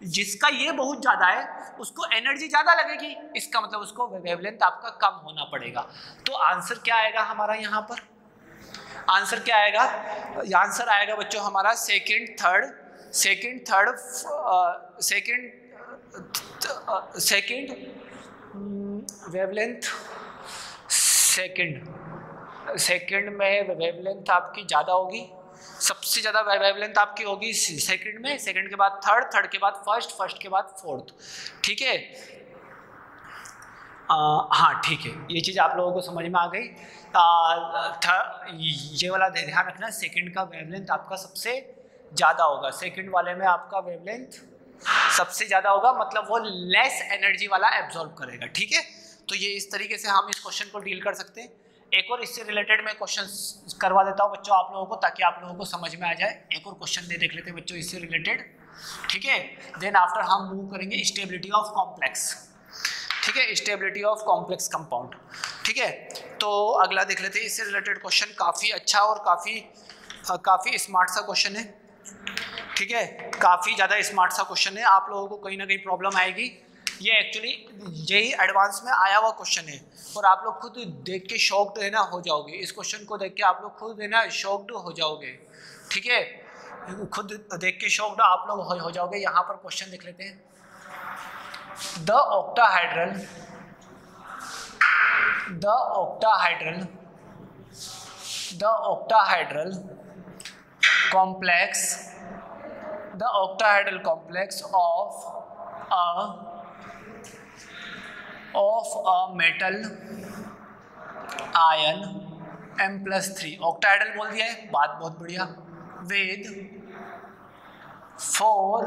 A: जिसका ये बहुत ज़्यादा है, उसको एनर्जी ज़्यादा लगेगी। इसका मतलब उसको वेवलेंथ आपका कम होना पड़ेगा। तो आंसर क्या आएगा हमारा यहाँ पर? आंसर क्या आएगा? आंसर आएगा बच्चों हमारा second third second third second second wavelength second second में वेवलेंथ आपकी ज़्यादा होगी। सबसे ज़्यादा वेवलेंथ आपकी होगी सेकंड में सेकंड के बाद थर्ड थर्ड के बाद फ़र्स्ट फ़र्स्ट के बाद फोर्थ ठीक है? हाँ ठीक है। ये चीज़ आप लोगों को समझ में आ गई। ये वाला ध्यान रखना सेकंड का वेवलेंथ आपका सबसे ज़्यादा होगा। सेकंड वाले में आपका वेवलेंथ सबसे ज़्यादा होगा मतलब वो लेस एनर्जी वाला एब्जॉर्ब करेगा। ठीक है? तो ये इस तरीके से हम इस क्वेश्चन को डील कर सकते हैं। एक और इससे रिलेटेड मैं क्वेश्चन करवा देता हूँ बच्चों आप लोगों को, ताकि आप लोगों को समझ में आ जाए। एक और क्वेश्चन दे देख लेते हैं बच्चों, इससे रिलेटेड ठीक है? देन आफ्टर हम मूव करेंगे स्टेबिलिटी ऑफ़ कॉम्प्लेक्स ठीक है? स्टेबिलिटी ऑफ़ कॉम्प्लेक्स कंपाउंड ठीक है? तो अगला देख लेते हैं, इससे रिलेटेड क्वेश्चन काफ़ी अच्छा और काफ़ी काफ़ी स्मार्ट सा क्वेश्चन है। ठीक है? काफ़ी ज़्यादा स्मार्ट सा क्वेश्चन है। आप लोगों को कहीं ना कहीं प्रॉब्लम आएगी। ये एक्चुअली यही एडवांस में आया हुआ क्वेश्चन है। और आप लोग खुद देख के शॉक्ड है ना हो जाओगे। इस क्वेश्चन को देख के आप लोग खुद है ना शॉक्ड हो जाओगे। ठीक है? खुद देख के शॉक्ड आप लोग हो, हो जाओगे। यहाँ पर क्वेश्चन देख लेते हैं। The octahedral the octahedral the octahedral complex the octahedral complex of a of a metal ion M plus three octahedral बोल दिया है। बात बहुत बढ़िया। With four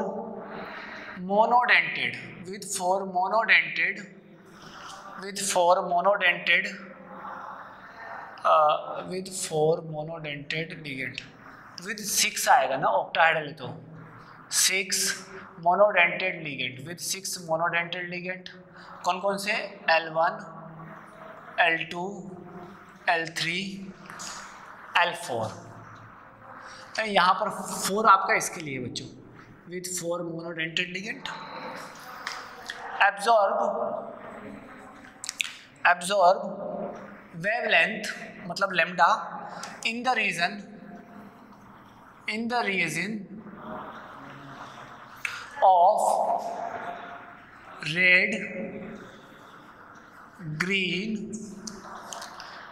A: monodentate with four monodentate with four monodentate with four monodentate ligand with six आएगा ना octahedral तो। Six monodentate ligand with six monodentate ligand कौन कौन से L1, L2, L3, L4 L यहाँ पर फोर आपका इसके लिए बच्चों। With four monodentate ligand absorb absorb wavelength मतलब lambda in the region in the region of red green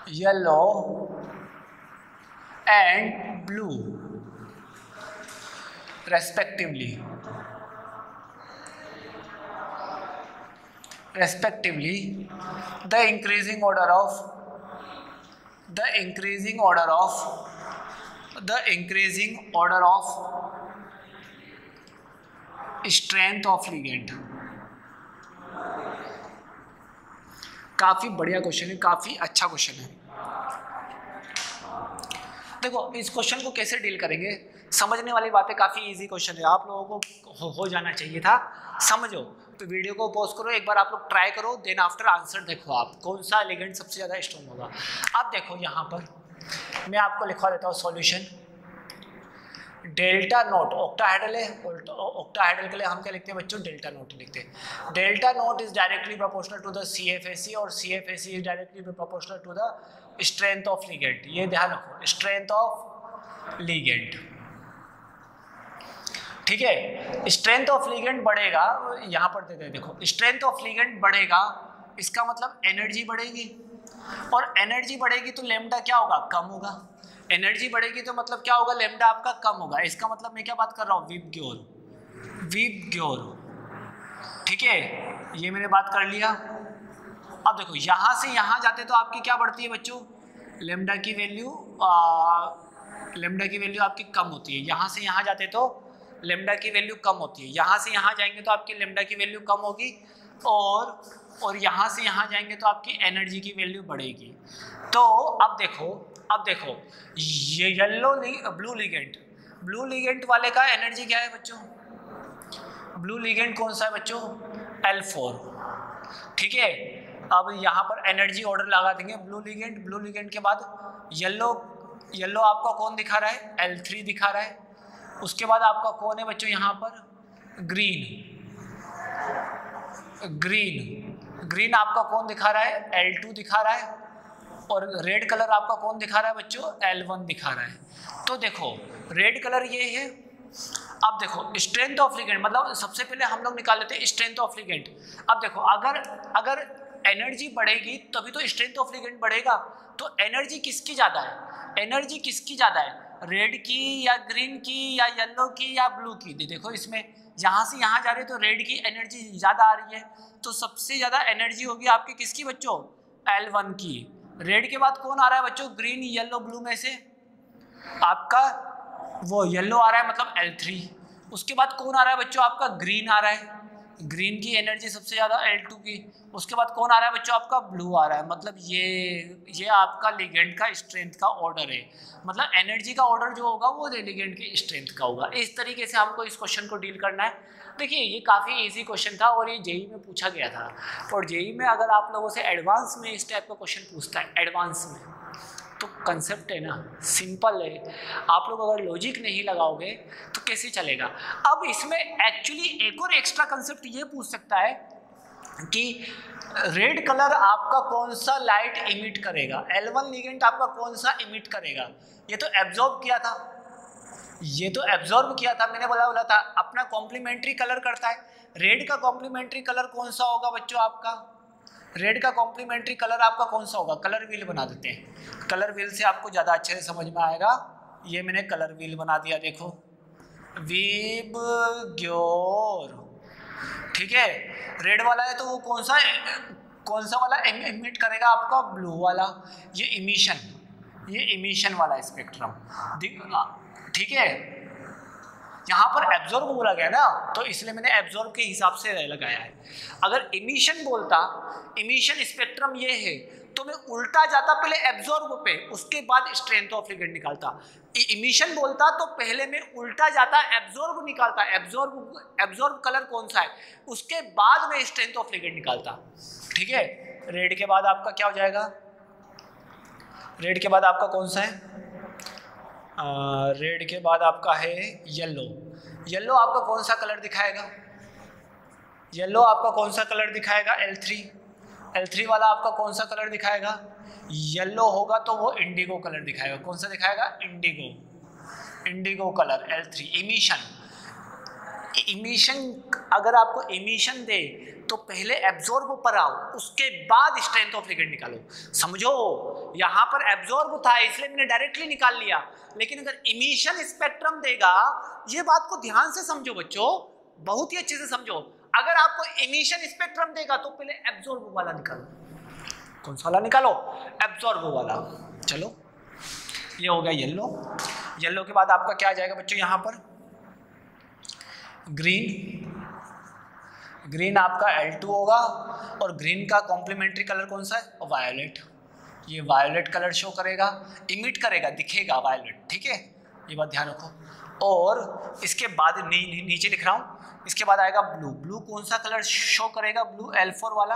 A: yellow and blue respectively. Respectively the increasing order of the increasing order of the increasing order of strength of ligand काफ़ी बढ़िया question है काफ़ी अच्छा question है। देखो इस question को कैसे डील करेंगे? समझने वाली बातें काफ़ी इजी क्वेश्चन है। आप लोगों को हो, हो जाना चाहिए था। समझो तो वीडियो को पॉज करो एक बार आप लोग ट्राई करो देन आफ्टर आंसर देखो आप कौन सा एलिगेंट सबसे ज़्यादा स्ट्रॉन्ग होगा। अब देखो यहाँ पर मैं आपको लिखवा देता हूँ सॉल्यूशन डेल्टा नोट ऑक्टाहाइडल है ऑक्टाहाइडल के लिए हम क्या लिखते हैं बच्चों? डेल्टा नोट लिखते हैं। Delta nought is directly proportional to the C F S C और C F S C is directly proportional to the strength of ligand ये ध्यान रखो स्ट्रेंथ ऑफ़ लीगेंट ठीक है? स्ट्रेंथ ऑफ़ लीगेंट बढ़ेगा, यहाँ पर दे देखो स्ट्रेंथ ऑफ़ लीगेंट बढ़ेगा, इसका मतलब एनर्जी बढ़ेगी। और एनर्जी बढ़ेगी तो लेमडा क्या होगा? कम होगा। एनर्जी बढ़ेगी तो मतलब क्या होगा? लेमडा आपका कम होगा। इसका मतलब मैं क्या बात कर रहा हूँ? विप ग्योर विप ग्योर ठीक है? ये मैंने बात कर लिया। अब देखो, यहाँ से यहाँ जाते तो आपकी क्या बढ़ती है बच्चों? लेमडा की वैल्यू लेमडा की वैल्यू आपकी कम होती है। यहाँ से यहाँ जाते तो लेमडा की वैल्यू कम होती है। यहाँ से यहाँ जाएँगे तो आपकी लेमडा की वैल्यू कम होगी और और यहाँ से यहाँ जाएँगे तो आपकी एनर्जी की वैल्यू बढ़ेगी। तो अब देखो अब देखो, ये yellow blue ligand blue ligand वाले का एनर्जी क्या है बच्चों? ब्लू लिगेंट कौन सा है बच्चों? एल फोर ठीक है? अब यहाँ पर एनर्जी ऑर्डर लगा देंगे ब्लू लिगेंट ब्लू लिगेंट के बाद येलो येलो आपका कौन दिखा रहा है? एल थ्री दिखा रहा है। उसके बाद आपका कौन है बच्चों यहाँ पर? ग्रीन ग्रीन ग्रीन आपका कौन दिखा रहा है? एल टू दिखा रहा है। और रेड कलर आपका कौन दिखा रहा है बच्चों? एल वन दिखा रहा है। तो देखो, रेड कलर ये है। अब देखो स्ट्रेंथ ऑफ़ लिगेंड मतलब सबसे पहले हम लोग निकाल लेते हैं स्ट्रेंथ ऑफ़ लिगेंड अब देखो, अगर अगर एनर्जी बढ़ेगी, तभी तो स्ट्रेंथ ऑफ़ लिगेंड बढ़ेगा। तो एनर्जी किसकी ज़्यादा है? एनर्जी किसकी ज़्यादा है? रेड की या ग्रीन की या येलो की या ब्लू की? देखो इसमें यहाँ से यहाँ जा रही तो रेड की एनर्जी ज़्यादा आ रही है। तो सबसे ज़्यादा एनर्जी होगी आपकी किसकी बच्चों? एल वन की। रेड के बाद कौन आ रहा है बच्चों? ग्रीन येलो ब्लू में से आपका वो येलो आ रहा है मतलब एल थ्री उसके बाद कौन आ रहा है बच्चों? आपका ग्रीन आ रहा है। ग्रीन की एनर्जी सबसे ज़्यादा एल टू की। उसके बाद कौन आ रहा है बच्चों? आपका ब्लू आ रहा है। मतलब ये ये आपका लिगेंड का स्ट्रेंथ का ऑर्डर है। मतलब एनर्जी का ऑर्डर जो होगा, वो लिगेंड की स्ट्रेंथ का होगा। इस तरीके से हमको इस क्वेश्चन को डील करना है। देखिए, ये काफ़ी इजी क्वेश्चन था और ये जेई में पूछा गया था। और जेई में अगर आप लोगों से एडवांस में इस टाइप का क्वेश्चन पूछता है एडवांस में तो कंसेप्ट है ना सिंपल है। आप लोग अगर लॉजिक नहीं लगाओगे तो कैसे चलेगा? अब इसमें एक्चुअली एक और एक्स्ट्रा कंसेप्ट ये पूछ सकता है कि रेड कलर आपका कौन सा लाइट इमिट करेगा? एल लिगेंट आपका कौन सा इमिट करेगा? ये तो एब्जॉर्ब किया था। ये तो एब्जॉर्ब किया था, मैंने बोला बोला था, अपना कॉम्प्लीमेंट्री कलर करता है। रेड का कॉम्प्लीमेंट्री कलर कौन सा होगा बच्चों आपका? रेड का कॉम्प्लीमेंट्री कलर आपका कौन सा होगा? कलर व्हील बना देते हैं। कलर व्हील से आपको ज़्यादा अच्छे से समझ में आएगा। ये मैंने कलर व्हील बना दिया, देखो। वीब ग्योर ठीक है? रेड वाला है तो वो कौन सा कौन सा वाला इमिट करेगा आपका? ब्लू वाला। ये इमिशन ये इमिशन वाला स्पेक्ट्रम ठीक है? यहाँ पर एब्जॉर्ब बोला गया ना तो इसलिए मैंने एब्जॉर्ब के हिसाब से लगाया है। अगर इमिशन बोलता इमिशन स्पेक्ट्रम ये है तो मैं उल्टा जाता, पहले एब्जॉर्ब पे, उसके बाद स्ट्रेंथ ऑफ़ लिगेंड निकालता। इमिशन बोलता तो पहले मैं उल्टा जाता एब्जॉर्ब निकालता। एब्जॉर्ब एब्जॉर्ब कलर कौन सा है? उसके बाद में स्ट्रेंथ ऑफ़ लिगेंड निकालता। ठीक है? रेड के बाद आपका क्या हो जाएगा? रेड के बाद आपका कौन सा है? रेड के बाद आपका है येलो। येलो आपका कौन सा कलर दिखाएगा? येलो आपका कौन सा कलर दिखाएगा? एल थ्री एल थ्री वाला आपका कौन सा कलर दिखाएगा? येलो होगा तो वो इंडिगो कलर दिखाएगा। कौन सा दिखाएगा? Indigo. Indigo colour L three emission emission अगर आपको इमिशन दे तो पहले एब्जॉर्ब पर आओ, उसके बाद स्ट्रेंथ ऑफ़ लिगेंड निकालो। समझो? यहाँ पर एब्जॉर्ब था, इसलिए मैंने डायरेक्टली निकाल लिया। लेकिन अगर इमिशन स्पेक्ट्रम देगा, ये बात को ध्यान से समझो बच्चों। बहुत ही अच्छे से समझो। अगर आपको इमिशन स्पेक्ट्रम देगा तो पहले एब्जॉर्ब वाला निकालो। कौन सा वाला निकालो? एब्जॉर्ब वाला। चलो। ये हो गया येल्लो येल्लो के बाद आपका क्या आ जाएगा बच्चों यहाँ पर? ग्रीन ग्रीन आपका L2 होगा और ग्रीन का कॉम्प्लीमेंट्री कलर कौन सा है? वायोलेट ये वायोलेट कलर शो करेगा इमिट करेगा दिखेगा वायोलेट ठीक है? ये बात ध्यान रखो। और इसके बाद नी, नी, नीचे लिख रहा हूँ इसके बाद आएगा ब्लू ब्लू कौन सा कलर शो करेगा? ब्लू एल फोर वाला।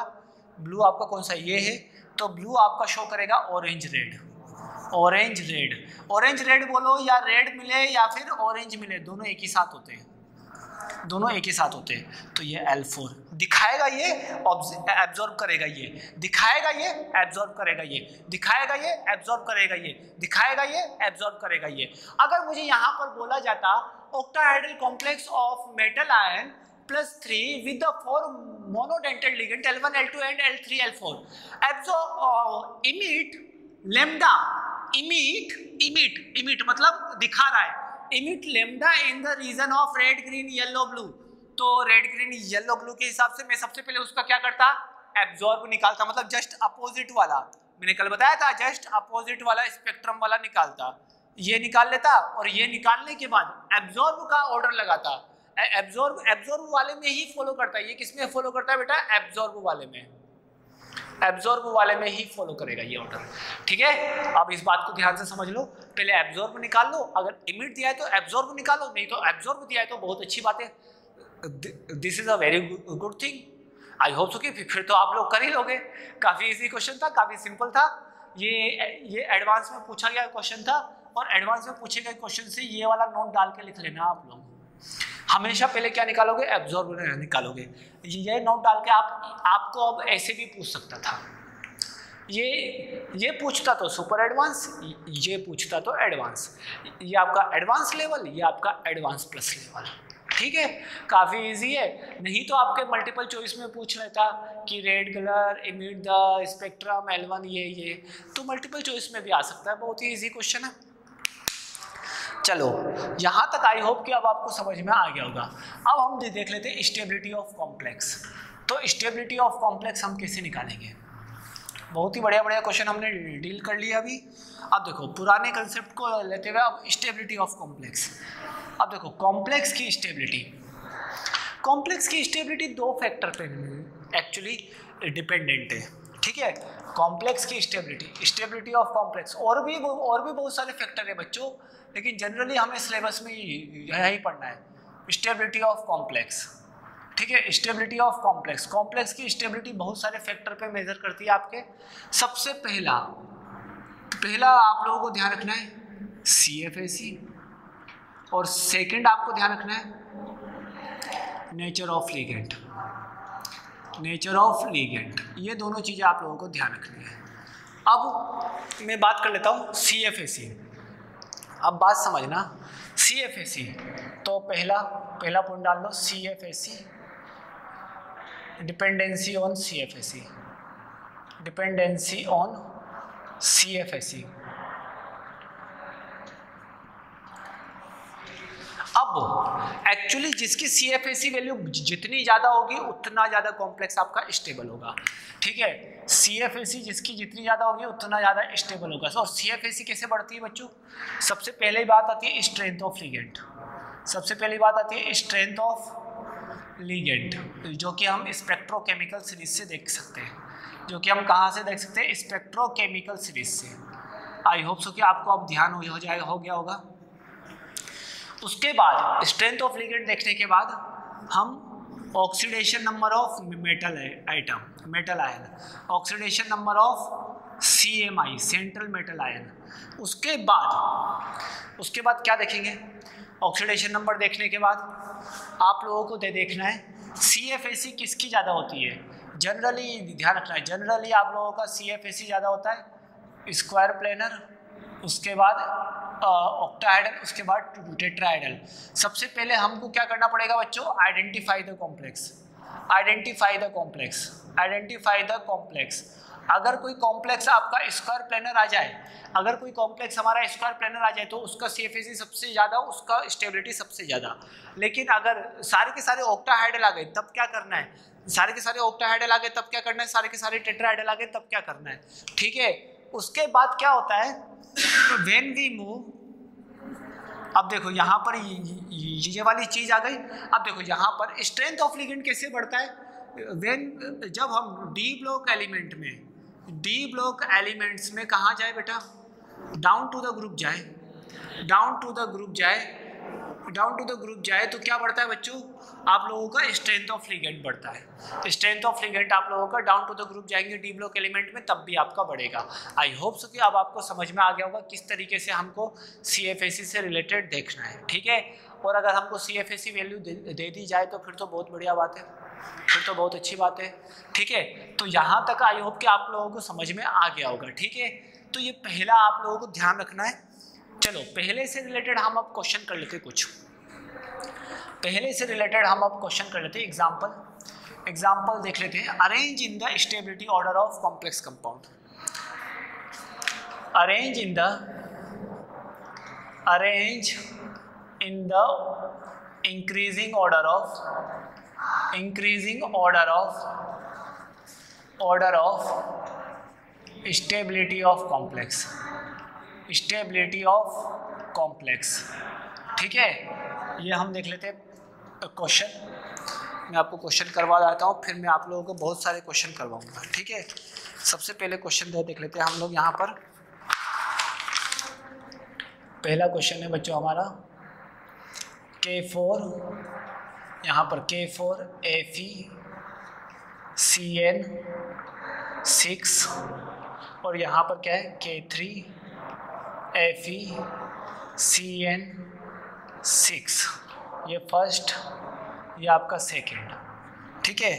A: ब्लू आपका कौन सा ये है तो ब्लू आपका शो करेगा orange red orange red orange red बोलो या रेड मिले या फिर ऑरेंज मिले दोनों एक ही साथ होते हैं। दोनों एक ही साथ होते हैं। तो ये एल फोर दिखाएगा ये एब्जॉर्ब करेगा ये। दिखाएगा ये एब्जॉर्ब करेगा ये। दिखाएगा ये एब्जॉर्ब करेगा ये। दिखाएगा ये एब्जॉर्ब करेगा ये। अगर मुझे यहाँ पर बोला जाता octahedral complex of metal ion the four monodentate ligand L one L two and L three L four absorb emit lambda emit emit emit मतलब दिखा रहा है। Emit lambda in the region of red, green, yellow, blue. तो red green yellow blue के हिसाब से मैं सबसे पहले उसका क्या करता? एब्जॉर्ब निकालता मतलब जस्ट अपोजिट वाला। मैंने कल बताया था जस्ट अपोजिट वाला स्पेक्ट्रम वाला निकालता। ये निकाल लेता और ये निकालने के बाद एब्जॉर्ब का ऑर्डर लगाता। एब्जॉर्ब एब्जॉर्ब वाले में ही फॉलो करता। है ये किसमें फॉलो करता है बेटा? एब्जॉर्ब वाले में। एब्जॉर्ब वाले में ही फॉलो करेगा ये ऑर्डर ठीक है? अब इस बात को ध्यान से समझ लो। पहले एब्जॉर्ब निकाल लो। अगर इमिट दिया है तो एब्जॉर्ब निकालो, नहीं तो एब्जॉर्ब दिया है तो बहुत अच्छी बात है। This is a very good thing I hope so कि फिर तो आप लोग कर ही लोगे। काफ़ी इजी क्वेश्चन था, काफ़ी सिंपल था। ये ये एडवांस में पूछा गया क्वेश्चन था। और एडवांस में पूछे गए क्वेश्चन से ये वाला नोट डाल के लिख लेना आप लोग। हमेशा पहले क्या निकालोगे? एब्जॉर्ब निकालोगे। ये नोट डाल के आप, आपको अब ऐसे भी पूछ सकता था। ये ये पूछता तो सुपर एडवांस ये पूछता तो एडवांस ये आपका एडवांस लेवल ये आपका एडवांस प्लस लेवल ठीक है? काफ़ी इजी है। नहीं तो आपके मल्टीपल चॉइस में पूछ लेता कि red colour emit the spectrum L one ये ये। तो मल्टीपल चॉइस में भी आ सकता है। बहुत ही इजी क्वेश्चन है। चलो, यहाँ तक आई होप कि अब आपको समझ में आ गया होगा। अब हम देख लेते हैं स्टेबिलिटी ऑफ़ कॉम्प्लेक्स तो स्टेबिलिटी ऑफ़ कॉम्प्लेक्स हम कैसे निकालेंगे? बहुत ही बढ़िया बढ़िया क्वेश्चन हमने डील कर लिया अभी। अब देखो, पुराने कंसेप्ट को लेते हुए अब स्टेबिलिटी ऑफ़ कॉम्प्लेक्स अब देखो कॉम्प्लेक्स की स्टेबिलिटी कॉम्प्लेक्स की स्टेबिलिटी दो फैक्टर पे एक्चुअली डिपेंडेंट है। ठीक है? कॉम्प्लेक्स की स्टेबिलिटी स्टेबिलिटी ऑफ़ कॉम्प्लेक्स और भी और भी बहुत सारे फैक्टर है बच्चों। लेकिन जनरली हमें सिलेबस में यही पढ़ना है। स्टेबिलिटी ऑफ़ कॉम्प्लेक्स ठीक है? स्टेबिलिटी ऑफ़ कॉम्प्लेक्स कॉम्प्लेक्स की स्टेबिलिटी बहुत सारे फैक्टर पे मेजर करती है आपके। सबसे पहला पहला आप लोगों को ध्यान रखना है सी एफ़ ए सी और सेकंड आपको ध्यान रखना है nature of ligand nature of ligand ये दोनों चीज़ें आप लोगों को ध्यान रखनी है। अब मैं बात कर लेता हूँ सी एफ़ ए सी अब बात समझना। सी एफ़ एस सी तो पहला पहला पॉइंट डाल दो C F S C dependency on C F S C dependency on C F S C actually जिसकी C F A C value जितनी ज़्यादा होगी, उतना ज़्यादा कॉम्प्लेक्स आपका स्टेबल होगा। ठीक है? सी एफ़ सी जिसकी जितनी ज़्यादा होगी, उतना ज़्यादा स्टेबल होगा। और सी एफ़ ए सी कैसे बढ़ती है बच्चों? सबसे पहले बात आती है स्ट्रेंथ ऑफ़ लिगेंट सबसे पहली बात आती है स्ट्रेंथ ऑफ़ लीगेंट जो कि हम स्पेक्ट्रोकेमिकल सीरीज़ से देख सकते हैं। जो कि हम कहाँ से देख सकते हैं? स्पेक्ट्रोकेमिकल सीरीज़ से। आई होप सो कि आपको अब ध्यान हो जाएगा हो गया होगा। उसके बाद स्ट्रेंथ ऑफ़ लिगेंट देखने के बाद, हम oxidation number of metal item metal ion oxidation number of C M I central metal ion उसके बाद उसके बाद क्या देखेंगे? ऑक्सीडेशन नंबर देखने के बाद, आप लोगों को दे देखना है सी एफ़ ए सी किसकी ज़्यादा होती है? जनरली ध्यान रखना है जनरली आप लोगों का सी एफ़ ए सी ज़्यादा होता है स्क्वायर प्लेनर उसके बाद ऑक्टाइडल उसके बाद टेट्राइडल सबसे पहले हमको क्या करना पड़ेगा बच्चों? Identify the complex identify the complex identify the complex अगर कोई कॉम्प्लेक्स आपका स्क्वायर प्लेनर आ जाए, अगर कोई कॉम्प्लेक्स हमारा स्क्वायर प्लेनर आ जाए तो उसका सी सबसे ज़्यादा, उसका स्टेबिलिटी सबसे ज़्यादा। लेकिन अगर सारे के सारे ऑक्टाहाइडल आ गए, तब क्या करना है? सारे के सारे ऑक्टाहाइडल आ गए, तब क्या करना है? सारे के सारे टेट्राहाइडल आ गए, तब क्या करना है? ठीक है? उसके बाद क्या होता है? वेन वी मूव अब देखो यहाँ पर ये वाली चीज़ आ गई। अब देखो यहाँ पर स्ट्रेंथ ऑफ़ लिगेंड कैसे बढ़ता है? वेन जब हम डी ब्लॉक एलिमेंट में डी ब्लॉक एलिमेंट्स में कहाँ जाए बेटा? डाउन टू द ग्रुप जाए। डाउन टू द ग्रुप जाए। डाउन टू द ग्रुप जाए तो क्या बढ़ता है बच्चों? आप लोगों का स्ट्रेंथ ऑफ़ लिगेंट बढ़ता है। स्ट्रेंथ ऑफ़ लिगेंट आप लोगों का डाउन टू द ग्रुप जाएँगे डी ब्लॉक एलिमेंट में तब भी आपका बढ़ेगा। आई होप सो कि अब आपको समझ में आ गया होगा किस तरीके से हमको सी से रिलेटेड देखना है। ठीक है? और अगर हमको सी एफ़ वैल्यू दे, दे दी जाए तो फिर तो बहुत बढ़िया बात है। फिर तो बहुत अच्छी बात है। ठीक है? तो यहाँ तक आई होप कि आप लोगों को समझ में आ गया होगा। ठीक है? तो ये पहला आप लोगों को ध्यान रखना है। चलो, पहले से रिलेटेड हम अब क्वेश्चन कर लेते कुछ। पहले से रिलेटेड हम अब क्वेश्चन कर लेते एग्ज़ाम्पल एग्ज़ाम्पल देख लेते हैं। Arrange in the stability order of complex compound arrange in the arrange in the increasing order of increasing order of order of stability of complex stability of complex ठीक है? ये हम देख लेते हैं क्वेश्चन मैं आपको क्वेश्चन करवा देता हूँ, फिर मैं आप लोगों को बहुत सारे क्वेश्चन करवाऊँगा। ठीक है? सबसे पहले क्वेश्चन देख लेते हैं हम लोग यहाँ पर। पहला क्वेश्चन है बच्चों हमारा। के फोर यहाँ पर K four F E C N six और यहाँ पर क्या है? K three F E C N six ये फ़र्स्ट ये आपका सेकेंड ठीक है?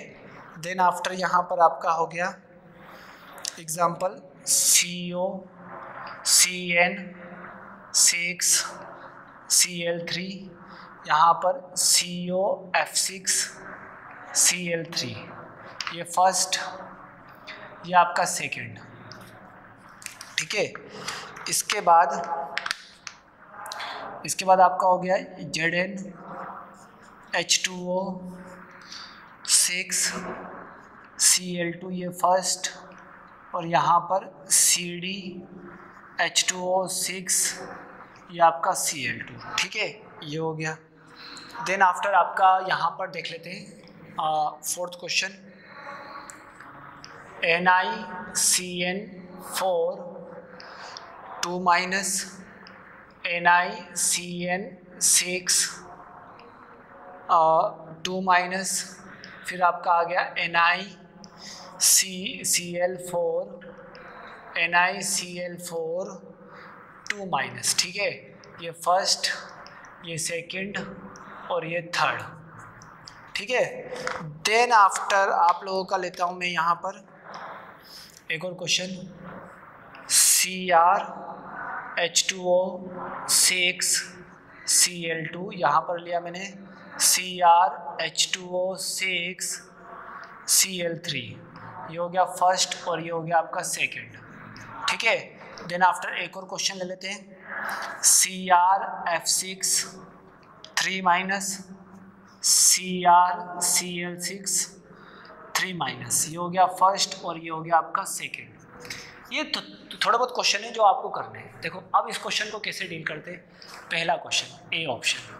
A: देन आफ्टर यहाँ पर आपका हो गया example C O C N six C L three यहाँ पर C O F six C L three ये फ़र्स्ट ये आपका सेकेंड ठीक है? इसके बाद इसके बाद आपका हो गया Z N H two O six C L two ये फ़र्स्ट और यहाँ पर C D H two O six ये आपका सी एल टू ठीक है? ये हो गया। देन आफ्टर आपका यहाँ पर देख लेते हैं fourth question N I C N four two minus N I C N six two minus, फिर आपका आ गया N I C C L four, N I C L four, two minus, ठीक है? ये फ़र्स्ट, ये सेकंड और ये थर्ड, ठीक है? देन आफ्टर आप लोगों का लेता हूँ मैं यहाँ पर एक और question. C R H two O six C L two यहाँ पर लिया मैंने। C R H two O six C L three ये हो गया फ़र्स्ट और ये हो गया आपका सेकंड ठीक है? देन आफ्टर एक और क्वेश्चन ले लेते हैं। C R F six three minus C R C L six three minus ये हो गया फ़र्स्ट और ये हो गया आपका सेकेंड ये तो, तो थोड़ा बहुत क्वेश्चन है जो आपको करने हैं। देखो अब इस क्वेश्चन को कैसे डील करते हैं? पहला क्वेश्चन ए ऑप्शन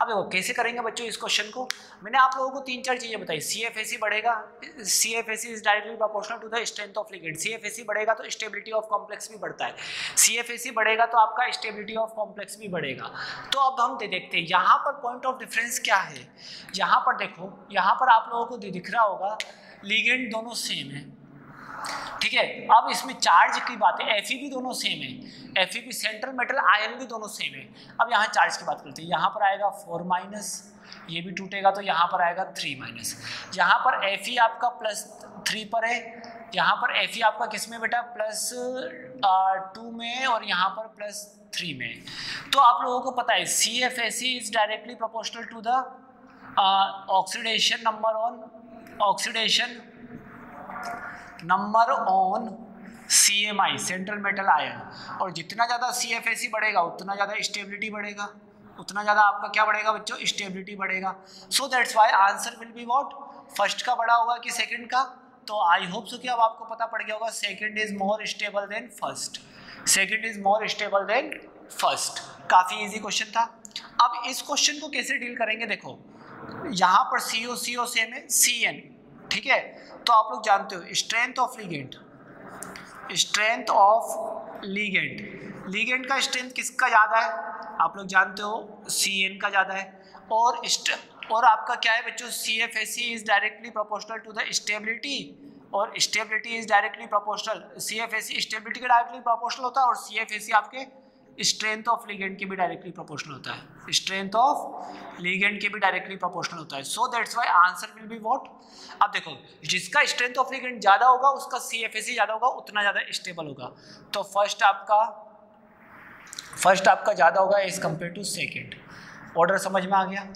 A: अब देखो कैसे करेंगे बच्चों इस क्वेश्चन को? मैंने आप लोगों को तीन चार चीज़ें बताई। सी एफ़ एस सी बढ़ेगा। C F S C is directly proportional to the strength of ligand C F S C बढ़ेगा तो स्टेबिलिटी ऑफ़ कॉम्प्लेक्स भी बढ़ता है। सी एफ़ एस सी बढ़ेगा तो आपका स्टेबिलिटी ऑफ़ कॉम्प्लेक्स भी बढ़ेगा। तो अब हम दे देखते हैं यहाँ पर पॉइंट ऑफ़ डिफरेंस क्या है? यहाँ पर देखो यहाँ पर आप लोगों को दिख रहा होगा लिगेंड दोनों सेम है। ठीक है? अब इसमें चार्ज की बात है एफ़ भी दोनों सेम है। एफ़ भी सेंट्रल मेटल आयन भी दोनों सेम है। अब यहाँ चार्ज की बात करते हैं। यहाँ पर आएगा फोर माइनस ये भी टूटेगा तो यहाँ पर आएगा थ्री माइनस यहाँ पर एफ़ आपका प्लस थ्री पर है। यहाँ पर एफ़ आपका किसमें बेटा? प्लस टू में और यहाँ पर प्लस थ्री में तो आप लोगों को पता है C F is directly proportional to the oxidation number on oxidation number on C M I central metal ion और जितना ज़्यादा सी एफ़ एस बढ़ेगा, उतना ज़्यादा स्टेबिलिटी बढ़ेगा। उतना ज़्यादा आपका क्या बढ़ेगा बच्चों? स्टेबिलिटी बढ़ेगा। So that's why answer will be what first का बड़ा होगा कि सेकेंड का? तो आई होप सो कि अब आपको पता पड़ गया होगा second is more stable than first second is more stable than first काफ़ी इजी क्वेश्चन था। अब इस क्वेश्चन को कैसे डील करेंगे? देखो, यहाँ पर सी ओ सी ओ सेम है सी एन ठीक है? तो आप लोग जानते हो strength of ligand strength of ligand ligand का स्ट्रेंथ किसका ज़्यादा है? आप लोग जानते हो सी एन का ज़्यादा है। और और आपका क्या है बच्चों? C F S C is directly proportional to the stability और stability is directly proportional C F S C stability का डायरेक्टली प्रोपोर्शनल होता है और सी एफ़ एस सी आपके स्ट्रेंथ ऑफ़ लिगेंड के भी डायरेक्टली प्रोपोर्शनल होता है। स्ट्रेंथ ऑफ़ लिगेंड के भी डायरेक्टली प्रोपोर्शनल होता है. So that's why answer will be what अब देखो, जिसका स्ट्रेंथ ऑफ़ लिगेंड ज़्यादा होगा, उसका सी एफ़ ज़्यादा होगा, उतना ज़्यादा स्टेबल होगा. तो फ़र्स्ट आपका फ़र्स्ट आपका ज़्यादा होगा as compare to second order समझ में आ गया?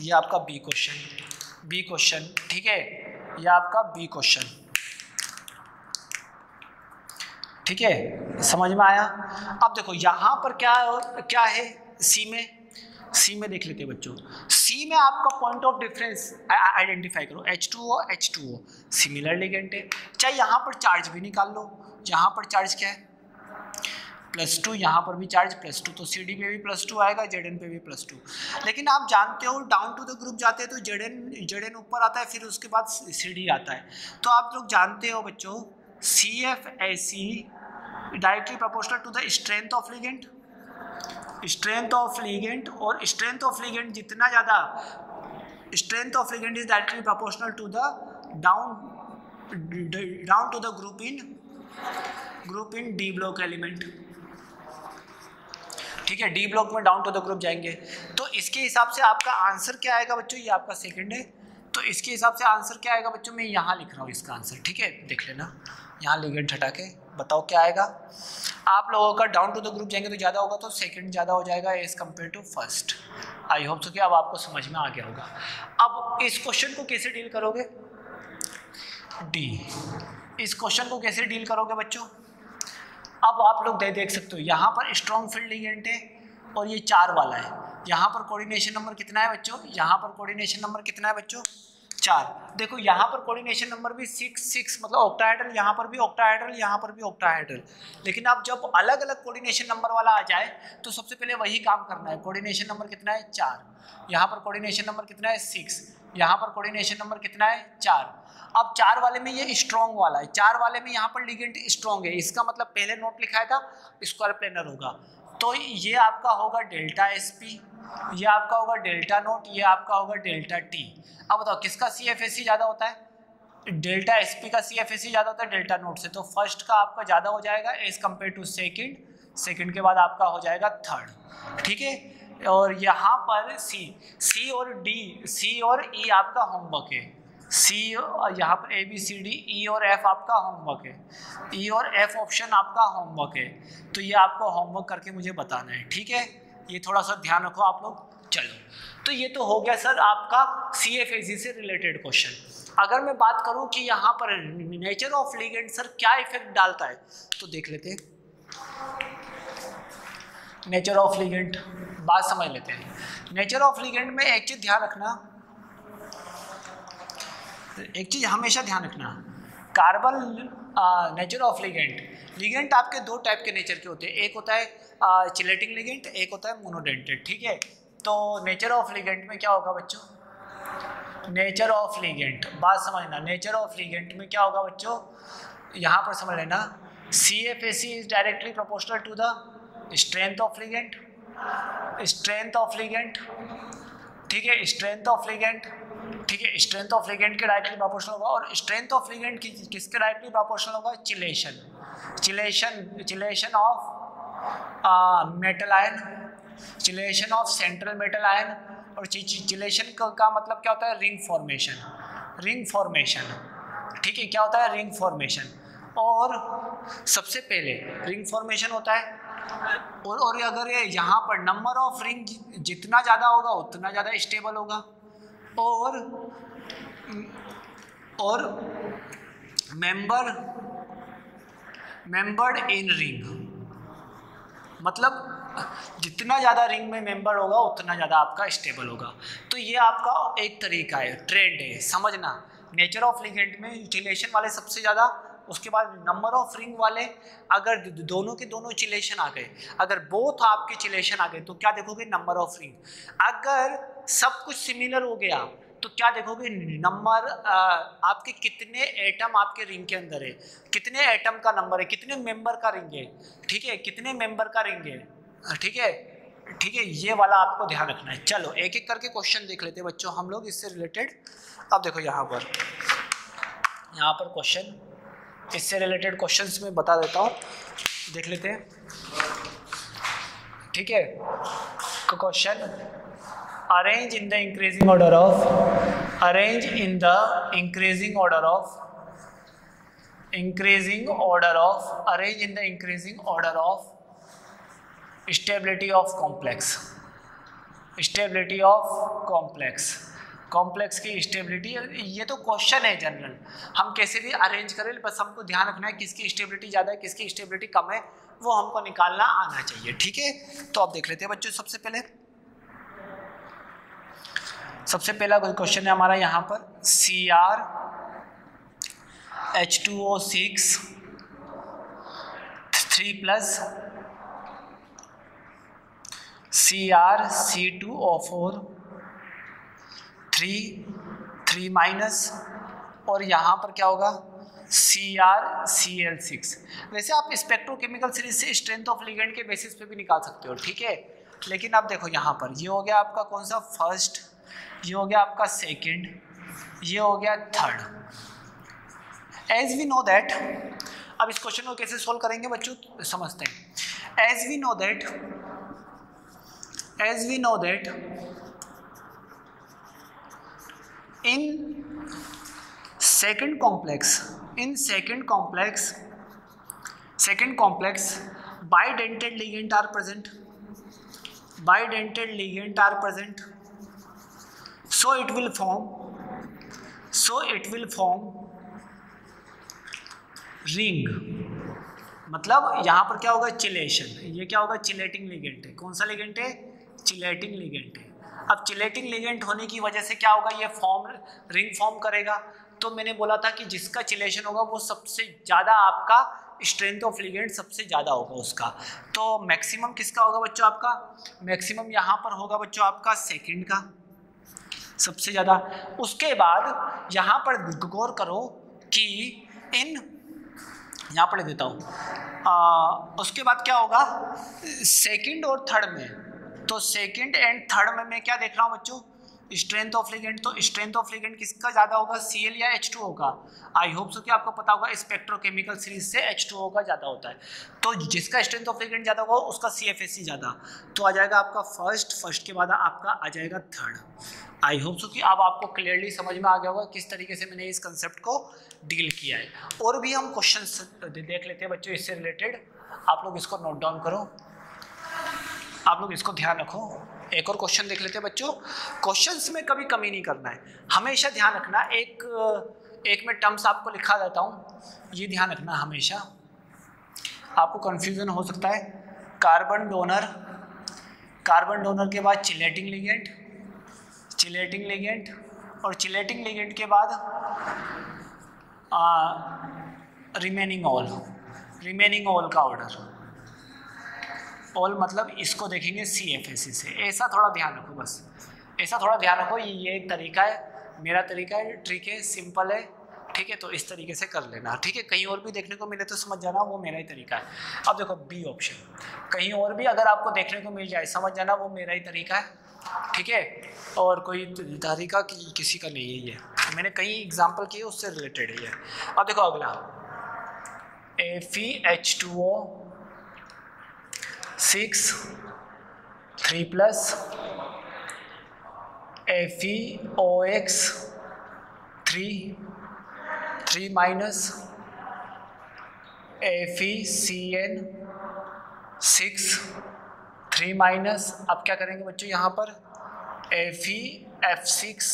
A: ये आपका बी क्वेश्चन बी क्वेश्चन ठीक है? ये आपका बी क्वेश्चन ठीक है? समझ में आया? अब देखो, यहाँ पर क्या क्या है सी में? सी में देख लेते हैं बच्चों। सी में आपका पॉइंट ऑफ़ डिफरेंस आइडेंटिफाई करो H two O H two O similar ligand है चाहे यहाँ पर चार्ज भी निकाल लो यहाँ पर चार्ज क्या है? प्लस टू यहाँ पर भी चार्ज प्लस टू तो सी डी पे भी प्लस टू आएगा जेड एन पे भी प्लस टू लेकिन आप जानते हो डाउन टू द ग्रुप जाते हैं तो जेड एन जेड एन ऊपर आता है, फिर उसके बाद सी डी आता है। तो आप लोग जानते हो बच्चों C F A C directly proportional to the strength of ligand strength of ligand और स्ट्रेंथ ऑफ़ लिगेंट जितना ज़्यादा strength of ligand is directly proportional to the down down to the group in group in D block element ठीक है D block में down to the group जाएँगे। तो इसके हिसाब से आपका आंसर क्या आएगा बच्चों? ये आपका सेकंड है। तो इसके हिसाब से आंसर क्या आएगा बच्चों? मैं यहाँ लिख रहा हूँ इसका आंसर ठीक है? देख लेना। यहाँ लिगेंड हटा के बताओ क्या आएगा? आप लोगों का डाउन टू द ग्रुप जाएँगे तो ज़्यादा होगा तो सेकंड ज़्यादा हो जाएगा as compare to first I hope so कि अब आपको समझ में आ गया होगा। अब इस क्वेश्चन को कैसे डील करोगे? डी इस क्वेश्चन को कैसे डील करोगे बच्चों? अब आप लोग दे, देख सकते हो, यहाँ पर स्ट्रॉन्ग फ़ील्ड लिगेंट है और ये चार वाला है। यहाँ पर कोऑर्डिनेशन नंबर कितना है बच्चों? यहाँ पर कोऑर्डिनेशन नंबर कितना है बच्चों? चार। देखो, यहाँ पर कोऑर्डिनेशन नंबर भी सिक्स सिक्स मतलब ऑक्टाहाइड्रल यहाँ पर भी ऑक्टाहाइड्रल यहाँ पर भी ऑक्टाहाइड्रल लेकिन अब जब अलग अलग कोऑर्डिनेशन नंबर वाला आ जाए तो सबसे पहले वही काम करना है। कोऑर्डिनेशन नंबर कितना है? चार। यहाँ पर कोऑर्डिनेशन नंबर कितना है? सिक्स यहाँ पर कोऑर्डिनेशन नंबर कितना है? चार। अब चार वाले में ये स्ट्रॉन्ग वाला है। चार वाले में यहाँ पर लिगेंट स्ट्रॉन्ग है। इसका मतलब पहले नोट लिखाया था स्क्वायर प्लेनर होगा। तो ये आपका होगा डेल्टा एस पी ये आपका होगा डेल्टा नोट, ये आपका होगा डेल्टा टी अब बताओ, किसका सी एफ़ एस सी ज़्यादा होता है? डेल्टा एस पी का सी एफ़ एस सी ज़्यादा होता है डेल्टा नोट से। तो फ़र्स्ट का आपका ज़्यादा हो जाएगा as compare to second second के बाद आपका हो जाएगा थर्ड ठीक है? और यहाँ पर सी सी और डी सी और ई e आपका होमवर्क है। सी यहाँ पर A B C D E और एफ़ आपका होमवर्क है। ई e और एफ़ ऑप्शन आपका होमवर्क है। तो ये आपको होमवर्क करके मुझे बताना है, ठीक है? ये थोड़ा सा ध्यान रखो आप लोग। चलो। तो ये तो हो गया सर आपका सी एफ़ ए से रिलेटेड क्वेश्चन अगर मैं बात करूँ कि यहाँ पर नेचर ऑफ़ लिगेंड सर क्या इफ़ेक्ट डालता है तो देख लेते नेचर ऑफ़ लिगेंड बात समझ लेते हैं। नेचर ऑफ़ लिगेंड में एक चीज़ ध्यान रखना। एक चीज़ हमेशा ध्यान रखना, carbon nature of ligand ligand आपके दो टाइप के नेचर के होते हैं। एक होता है चिलेटिंग लिगेंट एक होता है मोनोडेंटेड ठीक है? तो नेचर ऑफ़ लिगेंट में क्या होगा बच्चों? नेचर ऑफ़ लिगेंट बात समझना। नेचर ऑफ़ लिगेंट में क्या होगा बच्चों? यहाँ पर समझ लेना। C F A C is directly proportional to the strength of ligand strength of ligand ठीक है? स्ट्रेंथ ऑफ़ लिगेंट ठीक है स्ट्रेंथ ऑफ़ लिगेंट के डायरेक्टली प्रोपोर्शनल होगा और स्ट्रेंथ ऑफ़ लिगेंट की, किसके डायरेक्टली प्रोपोर्शनल होगा? Chelation chelation chelation of metal ion chelation of central metal ion और चिलेशन का मतलब क्या होता है? रिंग फॉर्मेशन रिंग फॉर्मेशन ठीक है, क्या होता है? रिंग फॉर्मेशन और सबसे पहले रिंग फॉर्मेशन होता है। और और अगर ये यहाँ पर नंबर ऑफ़ रिंग जितना ज़्यादा होगा, उतना ज़्यादा स्टेबल होगा। और और मेंबर मेंबर्ड इन रिंग मतलब जितना ज़्यादा रिंग में मेंबर होगा, उतना ज़्यादा आपका स्टेबल होगा। तो ये आपका एक तरीका है ट्रेंड है, समझना। नेचर ऑफ़ लिगेंट में यूटिलेशन वाले सबसे ज़्यादा, उसके बाद नंबर ऑफ़ रिंग वाले, अगर दोनों के दोनों चिलेशन आ गए, अगर बोथ आपके चिलेशन आ गए तो क्या देखोगे? नंबर ऑफ़ रिंग अगर सब कुछ सिमिलर हो गया। तो क्या देखोगे नंबर आपके कितने एटम आपके रिंग के अंदर है? कितने एटम का नंबर है? कितने मेंबर का रिंग है? ठीक है? कितने मेंबर का रिंग है? ठीक है? ठीक है? ये वाला आपको ध्यान रखना है। चलो, एक एक करके क्वेश्चन देख लेते हैं बच्चों हम लोग, इससे रिलेटेड अब देखो यहाँ पर। यहाँ पर क्वेश्चन इससे रिलेटेड क्वेश्चंस में बता देता हूँ। देख लेते हैं। ठीक है? तो question arrange in the increasing order of arrange in the increasing order of increasing order of arrange in the increasing order of stability of complex stability of complex complex की स्टेबिलिटी ये तो क्वेश्चन है general हम कैसे भी arrange करें बस हमको ध्यान रखना है किसकी स्टेबिलिटी ज़्यादा है किसकी स्टेबिलिटी कम है वो हमको निकालना आना चाहिए ठीक है तो आप देख लेते हैं बच्चों सबसे पहले सबसे पहला क्वेश्चन है हमारा यहाँ पर। C R H two O six three plus C R C two O four three three minus और यहाँ पर क्या होगा? C R C L six वैसे आप स्पेक्ट्रोकेमिकल सीरीज़ से स्ट्रेंथ ऑफ़ लिगेंड के बेसिस पे भी निकाल सकते हो, ठीक है? लेकिन आप देखो यहाँ पर, ये यह हो गया आपका कौन सा फ़र्स्ट ये हो गया आपका सेकेंड ये हो गया third as we know that अब इस क्वेश्चन को कैसे सॉल्व करेंगे बच्चों? समझते हैं. As we know that as we know that in second complex in second complex second complex bidentate ligand are present bidentate ligand are present so it will form, so it will form ring मतलब यहाँ पर क्या होगा? Chelation ये क्या होगा? Chelating ligand है। कौन सा लिगेंट है? चिलेटिंग लिगेंट है। अब चिलेटिंग लिगेंट होने की वजह से क्या होगा? ये फॉर्म रिंग फॉर्म करेगा। तो मैंने बोला था कि जिसका चिलेशन होगा, वो सबसे ज़्यादा आपका स्ट्रेंथ ऑफ़ लिगेंट सबसे ज़्यादा होगा उसका। तो मैक्सिमम किसका होगा बच्चों आपका? मैक्सिमम यहाँ पर होगा बच्चों आपका सेकंड का। सबसे ज़्यादा। उसके बाद यहाँ पर गौर करो कि इन, यहाँ पर देता हूँ। उसके बाद क्या होगा? सेकंड और थर्ड में। तो सेकंड एंड थर्ड में मैं क्या देख रहा हूँ बच्चों? स्ट्रेंथ ऑफ़ लिगेंड तो स्ट्रेंथ ऑफ़ लिगेंड किसका ज़्यादा होगा सी या एच टू होगा? आई होप सो कि आपको पता होगा स्पेक्ट्रोकेमिकल सीरीज़ से एच टू का ज़्यादा होता है। तो जिसका स्ट्रेंथ ऑफ़ लिगेंड ज़्यादा होगा, उसका सी एफ़ एस सी ज़्यादा। तो आ जाएगा आपका फ़र्स्ट फ़र्स्ट के बाद आपका आ जाएगा थर्ड आई होप सो कि अब आपको क्लियरली समझ में आ गया होगा किस तरीके से मैंने इस कंसेप्ट को डील किया है। और भी हम क्वेश्चन देख लेते हैं बच्चों, इससे रिलेटेड आप लोग इसको नोट डाउन करो। आप लोग इसको ध्यान रखो। एक और क्वेश्चन देख लेते हैं बच्चों। क्वेश्चंस में कभी कमी नहीं करना है। हमेशा ध्यान रखना, एक एक में टर्म्स आपको लिखा देता हूँ। ये ध्यान रखना हमेशा। आपको कंफ्यूजन हो सकता है। कार्बन डोनर कार्बन डोनर के बाद चिलेटिंग लिगेंट चिलेटिंग लिगेंट और चिलेटिंग लिगेंट के बाद रिमेनिंग ऑल रिमेनिंग ऑल का ऑर्डर ऑल मतलब इसको देखेंगे सी एफ़ एस सी से। ऐसा थोड़ा ध्यान रखो बस। ऐसा थोड़ा ध्यान रखो ये एक तरीका है मेरा तरीका है ट्रिक है सिंपल है ठीक है तो इस तरीके से कर लेना ठीक है। कहीं और भी देखने को मिले तो समझ जाना वो मेरा ही तरीका है। अब देखो बी ऑप्शन कहीं और भी अगर आपको देखने को मिल जाए समझ जाना वो मेरा ही तरीका है ठीक है? और कोई तरीका कि, किसी का नहीं है ये। मैंने कई एग्ज़ाम्पल किए उससे रिलेटेड है ये। अब देखो अगला। F E H two O six, three plus F E O X three three minus F E C N six, three minus. अब क्या करेंगे बच्चों यहाँ पर? F E F six.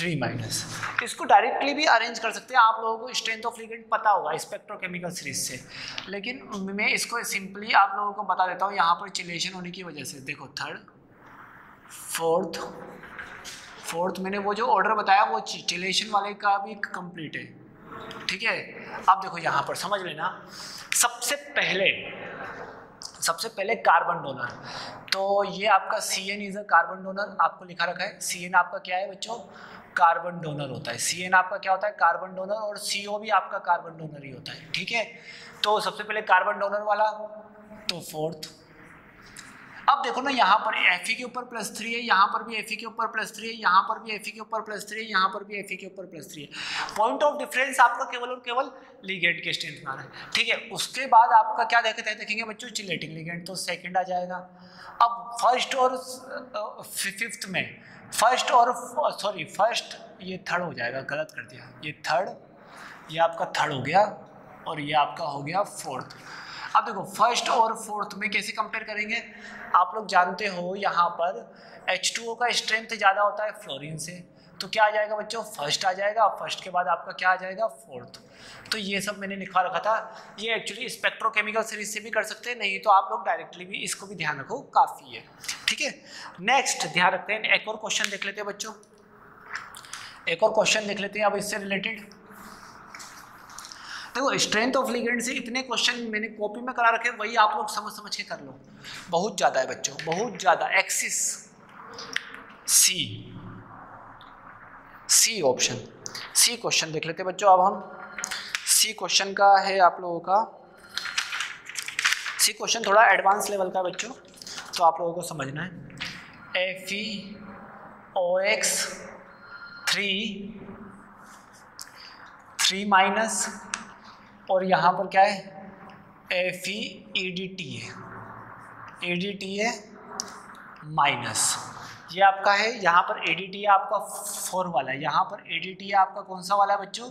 A: Three minus इसको डायरेक्टली भी अरेंज कर सकते हैं। आप लोगों को स्ट्रेंथ ऑफ़ लिगेंड पता होगा स्पेक्ट्रोकेमिकल सीरीज़ से। लेकिन मैं इसको सिंपली आप लोगों को बता देता हूँ, यहाँ पर चिलेशन होने की वजह से। देखो थर्ड फोर्थ फोर्थ मैंने वो जो ऑर्डर बताया, वो चिलेशन वाले का भी कंप्लीट है। ठीक है? अब देखो यहाँ पर, समझ लेना। सबसे पहले सबसे पहले कार्बन डोनर तो ये आपका C N is a carbon donor आपको लिखा रखा है। सी एन आपका क्या है बच्चों? कार्बन डोनर होता है। सी एन आपका क्या होता है? कार्बन डोनर और सी ओ भी आपका कार्बन डोनर ही होता है, ठीक है? तो सबसे पहले कार्बन डोनर वाला तो फोर्थ अब देखो ना, यहाँ पर एफ़ के ऊपर प्लस थ्री है, यहाँ पर भी एफ़ के ऊपर प्लस थ्री है, यहाँ पर भी एफ़ के ऊपर प्लस थ्री है, यहाँ पर भी एफ़ के ऊपर प्लस थ्री है। पॉइंट ऑफ़ डिफरेंस आपका केवल और केवल लीगेंट के स्ट्रेंथ में आ रहा है, ठीक है? उसके बाद आपका क्या देखते हैं देखेंगे बच्चों चिलेटिंग लीगेंट तो सेकेंड आ जाएगा। अब फ़र्स्ट और फिफ्थ में फ़र्स्ट और सॉरी फ़र्स्ट ये थर्ड हो जाएगा, गलत कर दिया। ये थर्ड ये आपका थर्ड हो गया और ये आपका हो गया फोर्थ अब देखो, फ़र्स्ट और फोर्थ में कैसे कंपेयर करेंगे? आप लोग जानते हो यहाँ पर H2O का स्ट्रेंथ ज़्यादा होता है फ्लोरीन से। तो क्या आ जाएगा बच्चों? फ़र्स्ट आ जाएगा फ़र्स्ट के बाद आपका क्या आ जाएगा? फोर्थ तो ये सब मैंने लिखा रखा था। ये एक्चुअली स्पेक्ट्रोकेमिकल सीरीज़ से भी कर सकते हैं, नहीं तो आप लोग डायरेक्टली भी इसको भी ध्यान रखो, काफ़ी है। ठीक है? नेक्स्ट ध्यान रखते हैं, एक और क्वेश्चन देख लेते हैं बच्चों। एक और क्वेश्चन देख लेते हैं अब इससे रिलेटेड देखो स्ट्रेंथ ऑफ़ लिगेंड से इतने क्वेश्चन मैंने कॉपी में करा रखे वही आप लोग समझ समझ के कर लो। बहुत ज़्यादा है बच्चों, बहुत ज़्यादा। Axis C C option C question देख लेते बच्चों, अब हम सी क्वेश्चन का है आप लोगों का। सी क्वेश्चन थोड़ा एडवांस लेवल का बच्चों तो आप लोगों को समझना है। F E O X three three minus और यहाँ पर क्या है? F E E D T है। ई डी टी है माइनस ये आपका है, यहाँ पर एडीटी आपका फोर वाला है। यहाँ पर एडीटी आपका कौन सा वाला है बच्चों?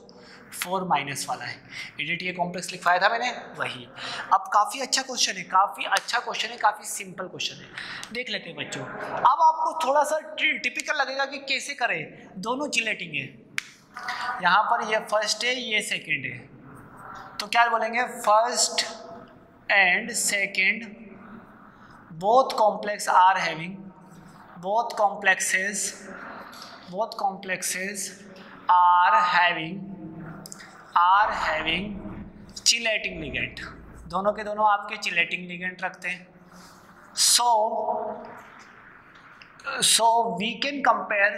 A: फोर माइनस वाला है। एडीटी कॉम्प्लेक्स लिखवाया था मैंने? वही। अब काफ़ी अच्छा क्वेश्चन है, काफ़ी अच्छा क्वेश्चन है, काफ़ी सिंपल क्वेश्चन है। देख लेते हैं बच्चों। अब आपको थोड़ा सा टिपिकल लगेगा कि कैसे करें। दोनों चिलेटिंग है। यहाँ पर ये फ़र्स्ट है, ये सेकेंड है। तो क्या बोलेंगे? First and second both complex are having both complexes both complexes are having are having chelating ligand दोनों के दोनों आपके चिलेटिंग लिगेंट रखते हैं। So so we can compare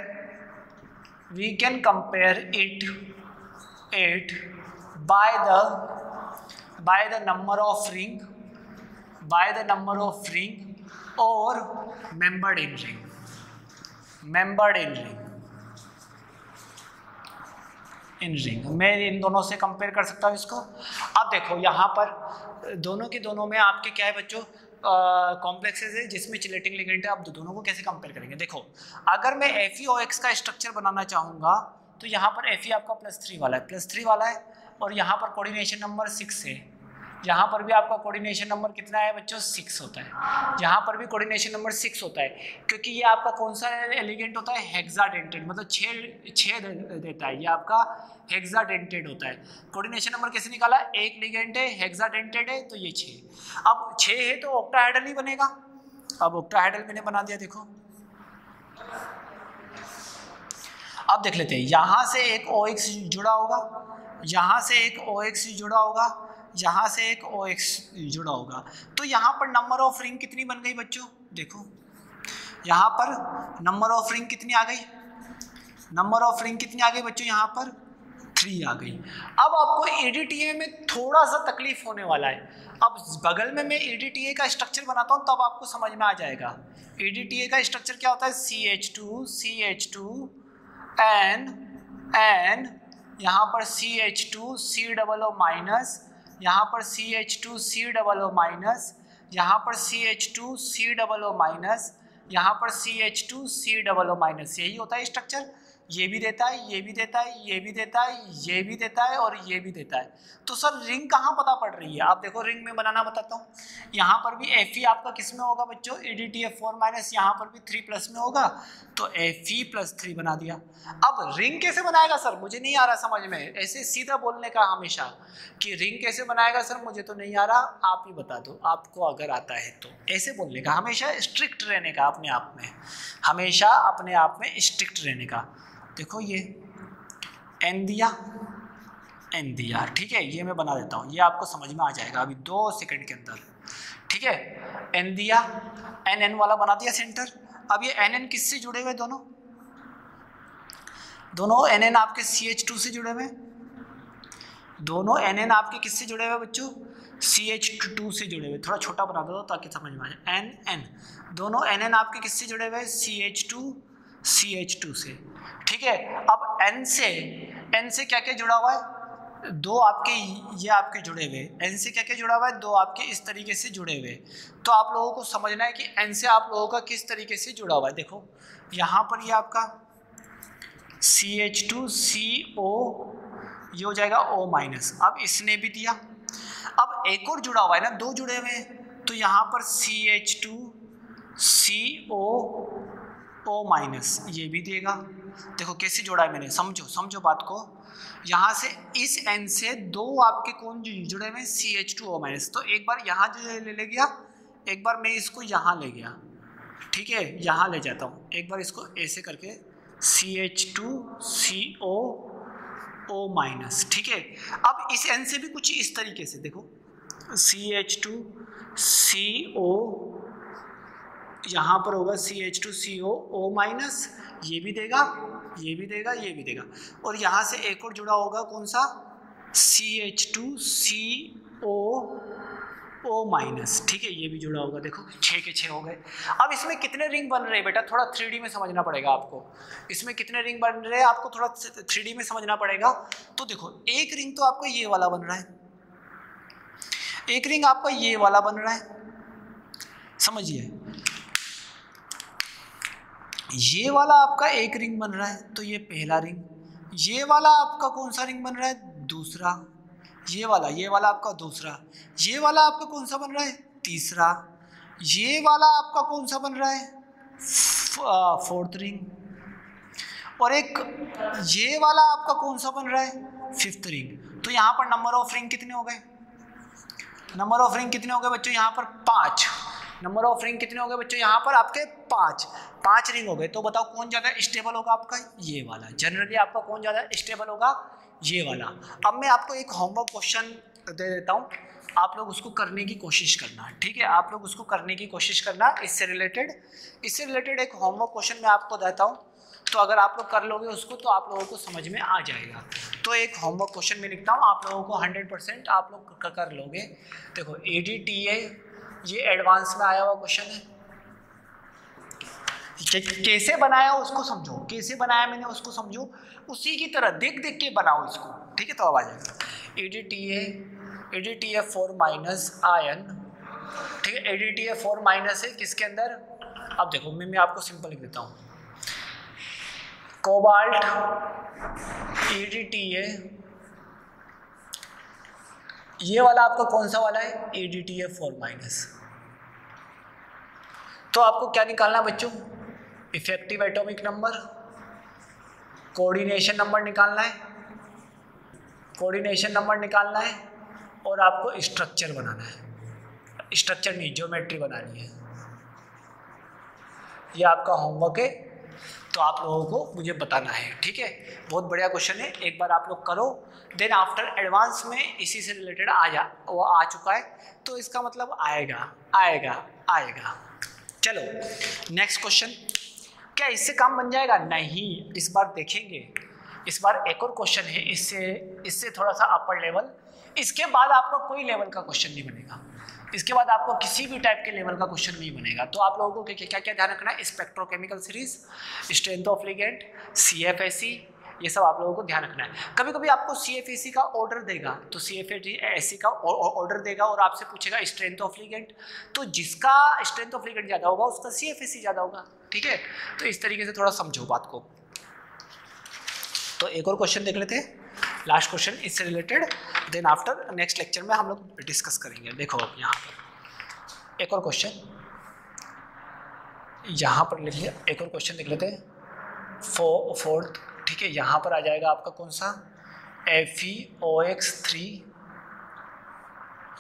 A: we can compare it it by the by the number of ring by the number of ring और membered in ring. Membered in ring. In ring मैं इन दोनों से compare कर सकता हूँ इसको। अब देखो, यहाँ पर, दोनों के दोनों में आपके क्या है बच्चों? कॉम्प्लेक्सेज है जिसमें चिलेटिंग लिगेंट है। अब दोनों को कैसे कंपेयर करेंगे? देखो, अगर मैं एफ़ एक्स का स्ट्रक्चर बनाना चाहूँगा तो यहाँ पर एफ़ ई आपका प्लस थ्री वाला है। प्लस थ्री वाला है और यहाँ पर कोऑर्डिनेशन नंबर सिक्स है। यहाँ पर भी आपका कोऑर्डिनेशन नंबर कितना है बच्चों? सिक्स होता है। यहाँ पर भी कोऑर्डिनेशन नंबर सिक्स होता है, क्योंकि ये आपका कौन सा एलिगेंट होता है? हेक्साडेंटेड मतलब छः छः देता है। ये आपका हेक्साडेंटेड होता है। कोऑर्डिनेशन नंबर कैसे निकाला? एक लिगेंट है हेक्साडेंटेड है तो ये छः अब छः है तो ऑक्टाहाइडल ही बनेगा। अब ऑक्टाहाइडल मैंने बना दिया, देखो। अब देख लेते हैं। यहाँ से एक ओएक्स जुड़ा होगा। यहाँ से एक ओएक्स जुड़ा होगा। यहाँ से एक ओ एक्स जुड़ा होगा। तो यहाँ पर नंबर ऑफ़ रिंग कितनी बन गई बच्चों? देखो। यहाँ पर नंबर ऑफ़ रिंग कितनी आ गई? नंबर ऑफ़ रिंग कितनी आ गई बच्चों? यहाँ पर थ्री आ गई। अब आपको ए में थोड़ा सा तकलीफ़ होने वाला है। अब बगल में मैं ए का स्ट्रक्चर बनाता हूँ, तब आपको समझ में आ जाएगा। ए का स्ट्रक्चर क्या होता है? C H two C H two N N यहाँ पर C H two C double O minus यहाँ पर C H two C double O minus यहाँ पर C H two C double O minus यहाँ पर C H two C double O minus यही होता है स्ट्रक्चर ये भी देता है, ये भी देता है, ये भी देता है, ये भी देता है और ये भी देता है। तो सर, रिंग कहाँ पता पड़ रही है? आप देखो, रिंग में बनाना बताता हूँ। यहाँ पर भी एफ़ ई आपका किसमें होगा बच्चों? A D T F four minus यहाँ पर भी थ्री प्लस में होगा। तो एफ़ ई प्लस थ्री बना दिया। अब रिंग कैसे बनाएगा सर? मुझे नहीं आ रहा समझ में। ऐसे सीधा बोलने का हमेशा कि रिंग कैसे बनाएगा सर? मुझे तो नहीं आ रहा। आप ही बता दो। आपको अगर आता है तो। ऐसे बोलने का। हमेशा स्ट्रिक्ट रहने का अपने आप में। हमेशा अपने आप में स्ट्रिक्ट रहने का। देखो ये एन दिया एन दिया। ठीक है, ये मैं बना देता हूँ। ये आपको समझ में आ जाएगा अभी दो सेकंड के अंदर। ठीक है एन दिया एन एन वाला बना दिया सेंटर अब ये एन एन किससे जुड़े हुए दोनों? दोनों एन एन आपके सी एच टू से जुड़े हुए। दोनों एन एन आपके किससे जुड़े हुए बच्चों? सी एच टू से जुड़े हुए। थोड़ा छोटा बना दो ताकि समझ में आ जाए। एन एन दोनों एन एन आपके किससे जुड़े हुए? C H two C H two से। ठीक है? अब एन से एन से क्या क्या जुड़ा हुआ है? दो आपके ये आपके जुड़े हुए। एन से क्या क्या जुड़ा हुआ है? दो आपके इस तरीके से जुड़े हुए। तो आप लोगों को समझना है कि एन से आप लोगों का किस तरीके से जुड़ा हुआ है। देखो, यहाँ पर ये आपका सी एच टू सी ओ ये हो जाएगा ओ माइनस अब इसने भी दिया। अब एक और जुड़ा हुआ है ना, दो जुड़े हुए हैं। तो यहाँ पर C H two C O O minus ये भी देगा। देखो कैसे जोड़ा है मैंने, समझो समझो बात को। यहाँ से इस एन से दो आपके कौन जो जुड़े हुए C H two O minus तो एक बार यहाँ जो ले ले गया, एक बार मैं इसको यहाँ ले गया। ठीक है, यहाँ ले जाता हूँ। एक बार इसको ऐसे करके C H two C O O minus ठीक है, अब इस एन से भी कुछ इस तरीके से देखो। सी एच टू सी ओ यहाँ पर होगा C H two C O O minus ये भी देगा, ये भी देगा, ये भी देगा। और यहाँ से एक और जुड़ा होगा कौन सा? C H two C O O minus ठीक है, ये भी जुड़ा होगा, देखो छः के छः हो गए। अब इसमें कितने रिंग बन रहे हैं बेटा? थोड़ा थ्री में समझना पड़ेगा आपको। इसमें कितने रिंग बन रहे हैं? आपको थोड़ा थ्री में समझना पड़ेगा। तो देखो, एक रिंग तो आपको ये वाला बन रहा है। एक रिंग आपका ये वाला बन रहा है। समझिए? ये वाला आपका एक रिंग बन रहा है तो ये पहला रिंग। ये वाला आपका कौन सा रिंग बन रहा है? दूसरा। ये वाला ये वाला आपका दूसरा। ये वाला आपका कौन सा बन रहा है? तीसरा। ये वाला आपका कौन सा बन रहा है? Fourth ring. और एक, ये वाला आपका कौन सा बन रहा है? Fifth ring. तो यहाँ पर नंबर ऑफ़ रिंग कितने हो गए? नंबर ऑफ़ रिंग कितने हो गए बच्चों? यहाँ पर पाँच। नंबर ऑफ़ रिंग कितने हो गए बच्चों? यहाँ पर आपके पाँच। पाँच रिंग हो गए। तो बताओ कौन ज़्यादा स्टेबल होगा आपका? ये वाला। जनरली आपका कौन ज़्यादा स्टेबल होगा? ये वाला। अब मैं आपको एक होमवर्क क्वेश्चन दे देता हूँ। आप लोग उसको करने की कोशिश करना, ठीक है? आप लोग उसको करने की कोशिश करना, इससे रिलेटेड इससे रिलेटेड एक होमवर्क क्वेश्चन मैं आपको देता हूँ। तो अगर आप लोग कर लोगे उसको तो आप लोगों को समझ में आ जाएगा। तो एक होमवर्क क्वेश्चन में लिखता हूँ। आप लोगों को हंड्रेड परसेंट आप लोग कर लोगे। देखो ए डी टी ए ये एडवांस में आया हुआ क्वेश्चन है। कैसे बनाया उसको समझो, कैसे बनाया मैंने उसको समझो, उसी की तरह देख देख के बनाओ इसको। ठीक है तो अब आ जाएगा E D T A E D T A four minus ion ठीक है E D T A four minus है, किसके अंदर? अब देखो, मैं मैं आपको सिंपल लिख देता हूँ। Cobalt E D T A ये वाला आपका कौन सा वाला है? E D T F four minus तो आपको क्या निकालना बच्चों? Effective atomic number coordination number निकालना है. कोऑर्डिनेशन नंबर निकालना है और आपको स्ट्रक्चर बनाना है. स्ट्रक्चर नहीं ज्योमेट्री बनानी है. ये आपका होमवर्क है. तो आप लोगों को मुझे बताना है, ठीक है? बहुत बढ़िया क्वेश्चन है, एक बार आप लोग करो। देन आफ्टर एडवांस में इसी से रिलेटेड आ जा, वो आ चुका है तो इसका मतलब आएगा आएगा आएगा। चलो नेक्स्ट क्वेश्चन क्या इससे काम बन जाएगा? नहीं, इस बार देखेंगे। इस बार एक और क्वेश्चन है, इससे इससे थोड़ा सा अपर लेवल इसके बाद आपका कोई लेवल का क्वेश्चन नहीं बनेगा। इसके बाद आपको किसी भी टाइप के लेवल का क्वेश्चन नहीं बनेगा। तो आप लोगों को क्या क्या ध्यान रखना है? Spectrochemical series strength of ligand C F S C ये सब आप लोगों को ध्यान रखना है। कभी कभी आपको सी एफ़ ए सी का ऑर्डर देगा तो सी एफ़ एस सी का ऑर्डर देगा और आपसे पूछेगा स्ट्रेंथ ऑफ़ लिगेंड तो जिसका स्ट्रेंथ ऑफ़ लिगेंड ज़्यादा होगा, उसका सी एफ़ ए सी ज़्यादा होगा, ठीक है? तो इस तरीके से थोड़ा समझो बात को। तो एक और क्वेश्चन देख लेते हैं। लास्ट क्वेश्चन, इससे related. Then after next lecture में हम लोग डिस्कस करेंगे। देखो अब यहाँ पर। एक और क्वेश्चन यहाँ पर लिख लिया। एक और क्वेश्चन देख लेते हैं। फो फोर्थ ठीक है, यहाँ पर आ जाएगा आपका कौन सा? F E O X three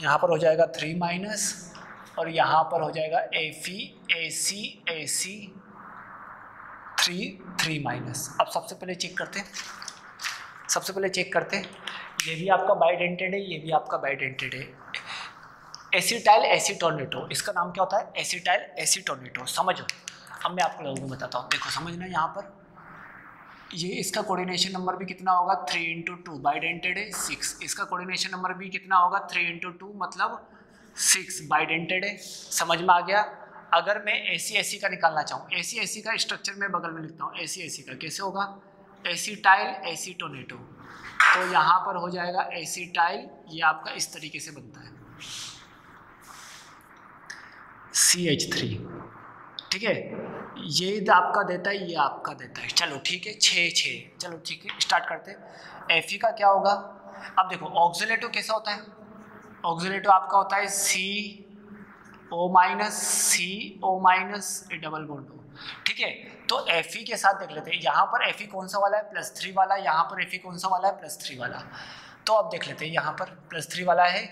A: यहाँ पर हो जाएगा थ्री माइनस और यहाँ पर हो जाएगा F E A C A C three three minus अब सबसे पहले चेक करते हैं। सबसे पहले चेक करते हैं। ये भी आपका बाइडेंटेड है, ये भी आपका बाइडेंटेड है। एसिटाइल एसीटोनेटो इसका नाम क्या होता है? एसिटाइल एसीटोनेटो समझो। अब मैं आपको लोगों को बताता हूँ। देखो, समझना यहाँ पर। ये इसका कोऑर्डिनेशन नंबर भी कितना होगा? थ्री इंटू टू बाइडेंटेड है सिक्स इसका कोऑर्डिनेशन नंबर भी कितना होगा? थ्री इंटू टू मतलब सिक्स बाइडेंटेड है। समझ में आ गया? अगर मैं ए सी का निकालना चाहूँ। ए सी का स्ट्रक्चर मैं बगल में लिखता हूँ। ए सी का कैसे होगा? Acetyl, acetonato. तो यहाँ पर हो जाएगा एसीटाइल, ये आपका इस तरीके से बनता है। सी एच थ्री ठीक है? ये आपका देता है, ये आपका देता है। चलो ठीक है, छः छः। चलो ठीक है, स्टार्ट करते हैं। एफ़ का क्या होगा? अब देखो, ऑक्सीलेटो कैसा होता है? ऑक्सीलेटो आपका होता है C O minus C O minus double bond ठीक है तो एफ़ के साथ देख लेते हैं यहाँ पर एफ़ कौन सा वाला है प्लस थ्री वाला यहाँ पर एफ़ कौन सा वाला है प्लस थ्री वाला तो अब देख लेते हैं यहाँ पर प्लस थ्री वाला है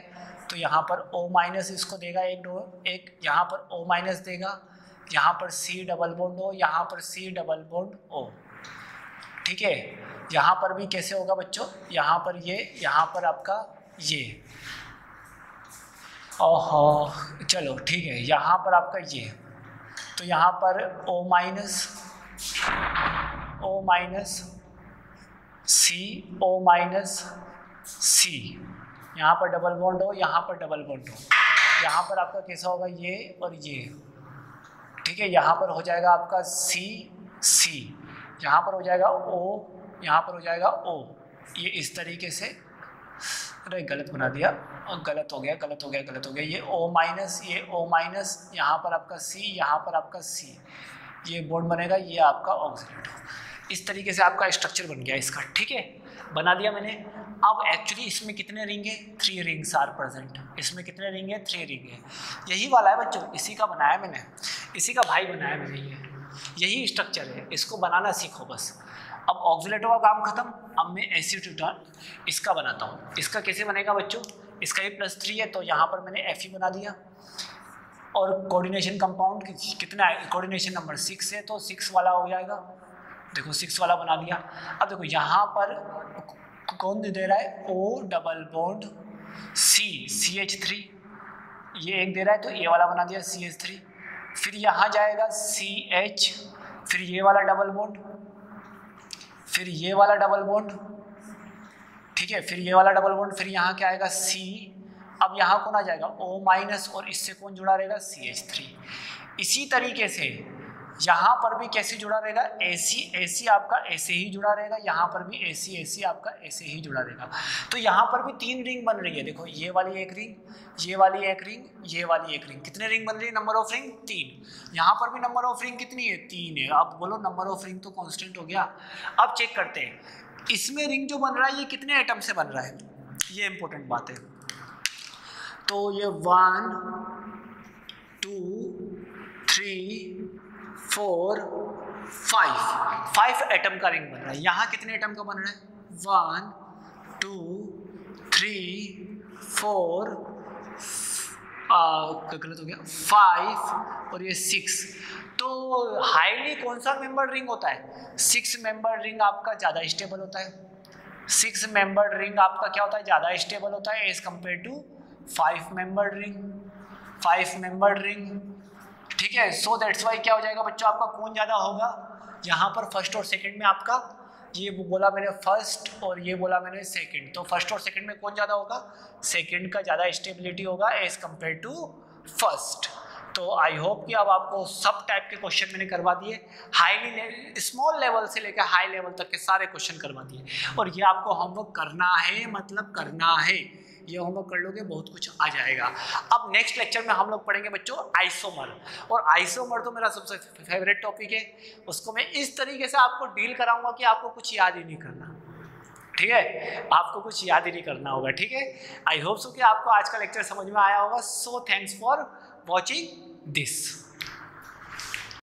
A: तो यहाँ पर ओ माइनस इसको देगा एक दो एक यहाँ पर ओ माइनस देगा यहाँ पर सी डबल बॉन्ड ओ यहाँ पर सी डबल बॉन्ड ओ ठीक है यहाँ पर भी कैसे होगा बच्चों यहाँ पर ये यहाँ पर आपका ये ओह चलो ठीक है यहाँ पर आपका ये तो यहाँ पर O minus O minus C O minus C यहाँ पर डबल बॉन्ड हो, यहाँ पर डबल बॉन्ड हो. यहाँ पर आपका कैसा होगा? ये और ये. ठीक है, यहाँ पर हो जाएगा आपका सी सी यहाँ पर हो जाएगा ओ यहाँ पर हो जाएगा ओ ये इस तरीके से अरे गलत बना दिया। गलत हो गया, गलत हो गया, गलत हो गया। ये ओ माइनस ये ओ माइनस यहाँ पर आपका सी यहाँ पर आपका सी ये बोर्ड बनेगा, ये आपका ऑक्सीलेटर इस तरीके से आपका स्ट्रक्चर बन गया इसका, ठीक है? बना दिया मैंने। अब एक्चुअली इसमें कितने रिंग है? थ्री रिंग्स आर प्रेजेंट इसमें कितने रिंग है? थ्री रिंग है। यही वाला है बच्चों, इसी का बनाया मैंने। इसी का भाई बनाया मैंने ये। यही स्ट्रक्चर है। इसको बनाना सीखो बस। अब ऑक्सीलेटर का काम खत्म। अब मैं एसीट्यूटन इसका बनाता हूँ। इसका कैसे बनेगा बच्चों? इसका ही प्लस थ्री है तो यहाँ पर मैंने एफ़ बना दिया। और कोऑर्डिनेशन कंपाउंड कितना है? कोऑर्डिनेशन नंबर सिक्स है तो सिक्स वाला हो जाएगा। देखो सिक्स वाला बना दिया। अब देखो, यहाँ पर कौन दे रहा है? O double bond C C H three ये एक दे रहा है तो ए वाला बना दिया सी एच थ्री फिर यहाँ जाएगा सी एच फिर ये वाला डबल बॉन्ड फिर ये वाला डबल बॉन्ड ठीक है, फिर ये वाला डबल बॉन्ड फिर यहाँ क्या आएगा? सी अब यहाँ कौन आ जाएगा? ओ माइनस और इससे कौन जुड़ा रहेगा? सी एच थ्री इसी तरीके से यहाँ पर भी कैसे जुड़ा रहेगा? ए सी ए सी आपका ऐसे ही जुड़ा रहेगा। यहाँ पर भी ए सी ए सी आपका ऐसे ही जुड़ा रहेगा। तो यहाँ पर भी तीन रिंग बन रही है। देखो, ये वाली एक रिंग, ये वाली एक रिंग, ये वाली एक रिंग। कितने रिंग बन रही है? नंबर ऑफ़ रिंग तीन। यहाँ पर भी नंबर ऑफ़ रिंग कितनी है? तीन है। अब बोलो नंबर ऑफ़ रिंग तो कॉन्स्टेंट हो गया। अब चेक करते हैं। इसमें रिंग जो बन रहा है, ये कितने आइटम से बन रहा है? ये इंपॉर्टेंट बात है। तो ये one two three four five five atom का रिंग बन रहा है। यहाँ कितने एटम का बन रहा है? वन टू थ्री फोर गलत हो गया? फाइव और ये सिक्स तो हाईली कौन सा मेंबर रिंग होता है? सिक्स मेंबर रिंग आपका ज़्यादा स्टेबल होता है। सिक्स मेंबर रिंग आपका क्या होता है? ज़्यादा स्टेबल होता है as compare to five member ring five member ring ठीक है? सो दैट्स वाई क्या हो जाएगा बच्चों? आपका कौन ज़्यादा होगा। यहाँ पर फ़र्स्ट और सेकंड में आपका ये बोला मैंने फ़र्स्ट और ये बोला मैंने सेकंड तो फ़र्स्ट और सेकंड में कौन ज़्यादा होगा? सेकंड का ज़्यादा स्टेबिलिटी होगा एज कंपेयर टू फ़र्स्ट तो आई होप कि अब आपको सब टाइप के क्वेश्चन मैंने करवा दिए। हाईली स्मॉल लेवल से लेकर हाई लेवल तक के सारे क्वेश्चन करवा दिए। और ये आपको होमवर्क करना है मतलब करना है। ये होमवर्क कर लोगे, बहुत कुछ आ जाएगा। अब नेक्स्ट लेक्चर में हम लोग पढ़ेंगे बच्चों आइसोमर और आइसोमर तो मेरा सबसे फेवरेट टॉपिक है। उसको मैं इस तरीके से आपको डील कराऊँगा कि आपको कुछ याद ही नहीं करना। ठीक है? आपको कुछ याद ही नहीं करना होगा, ठीक है? आई होप सो कि आपको आज का लेक्चर समझ में आया होगा। So thanks for watching this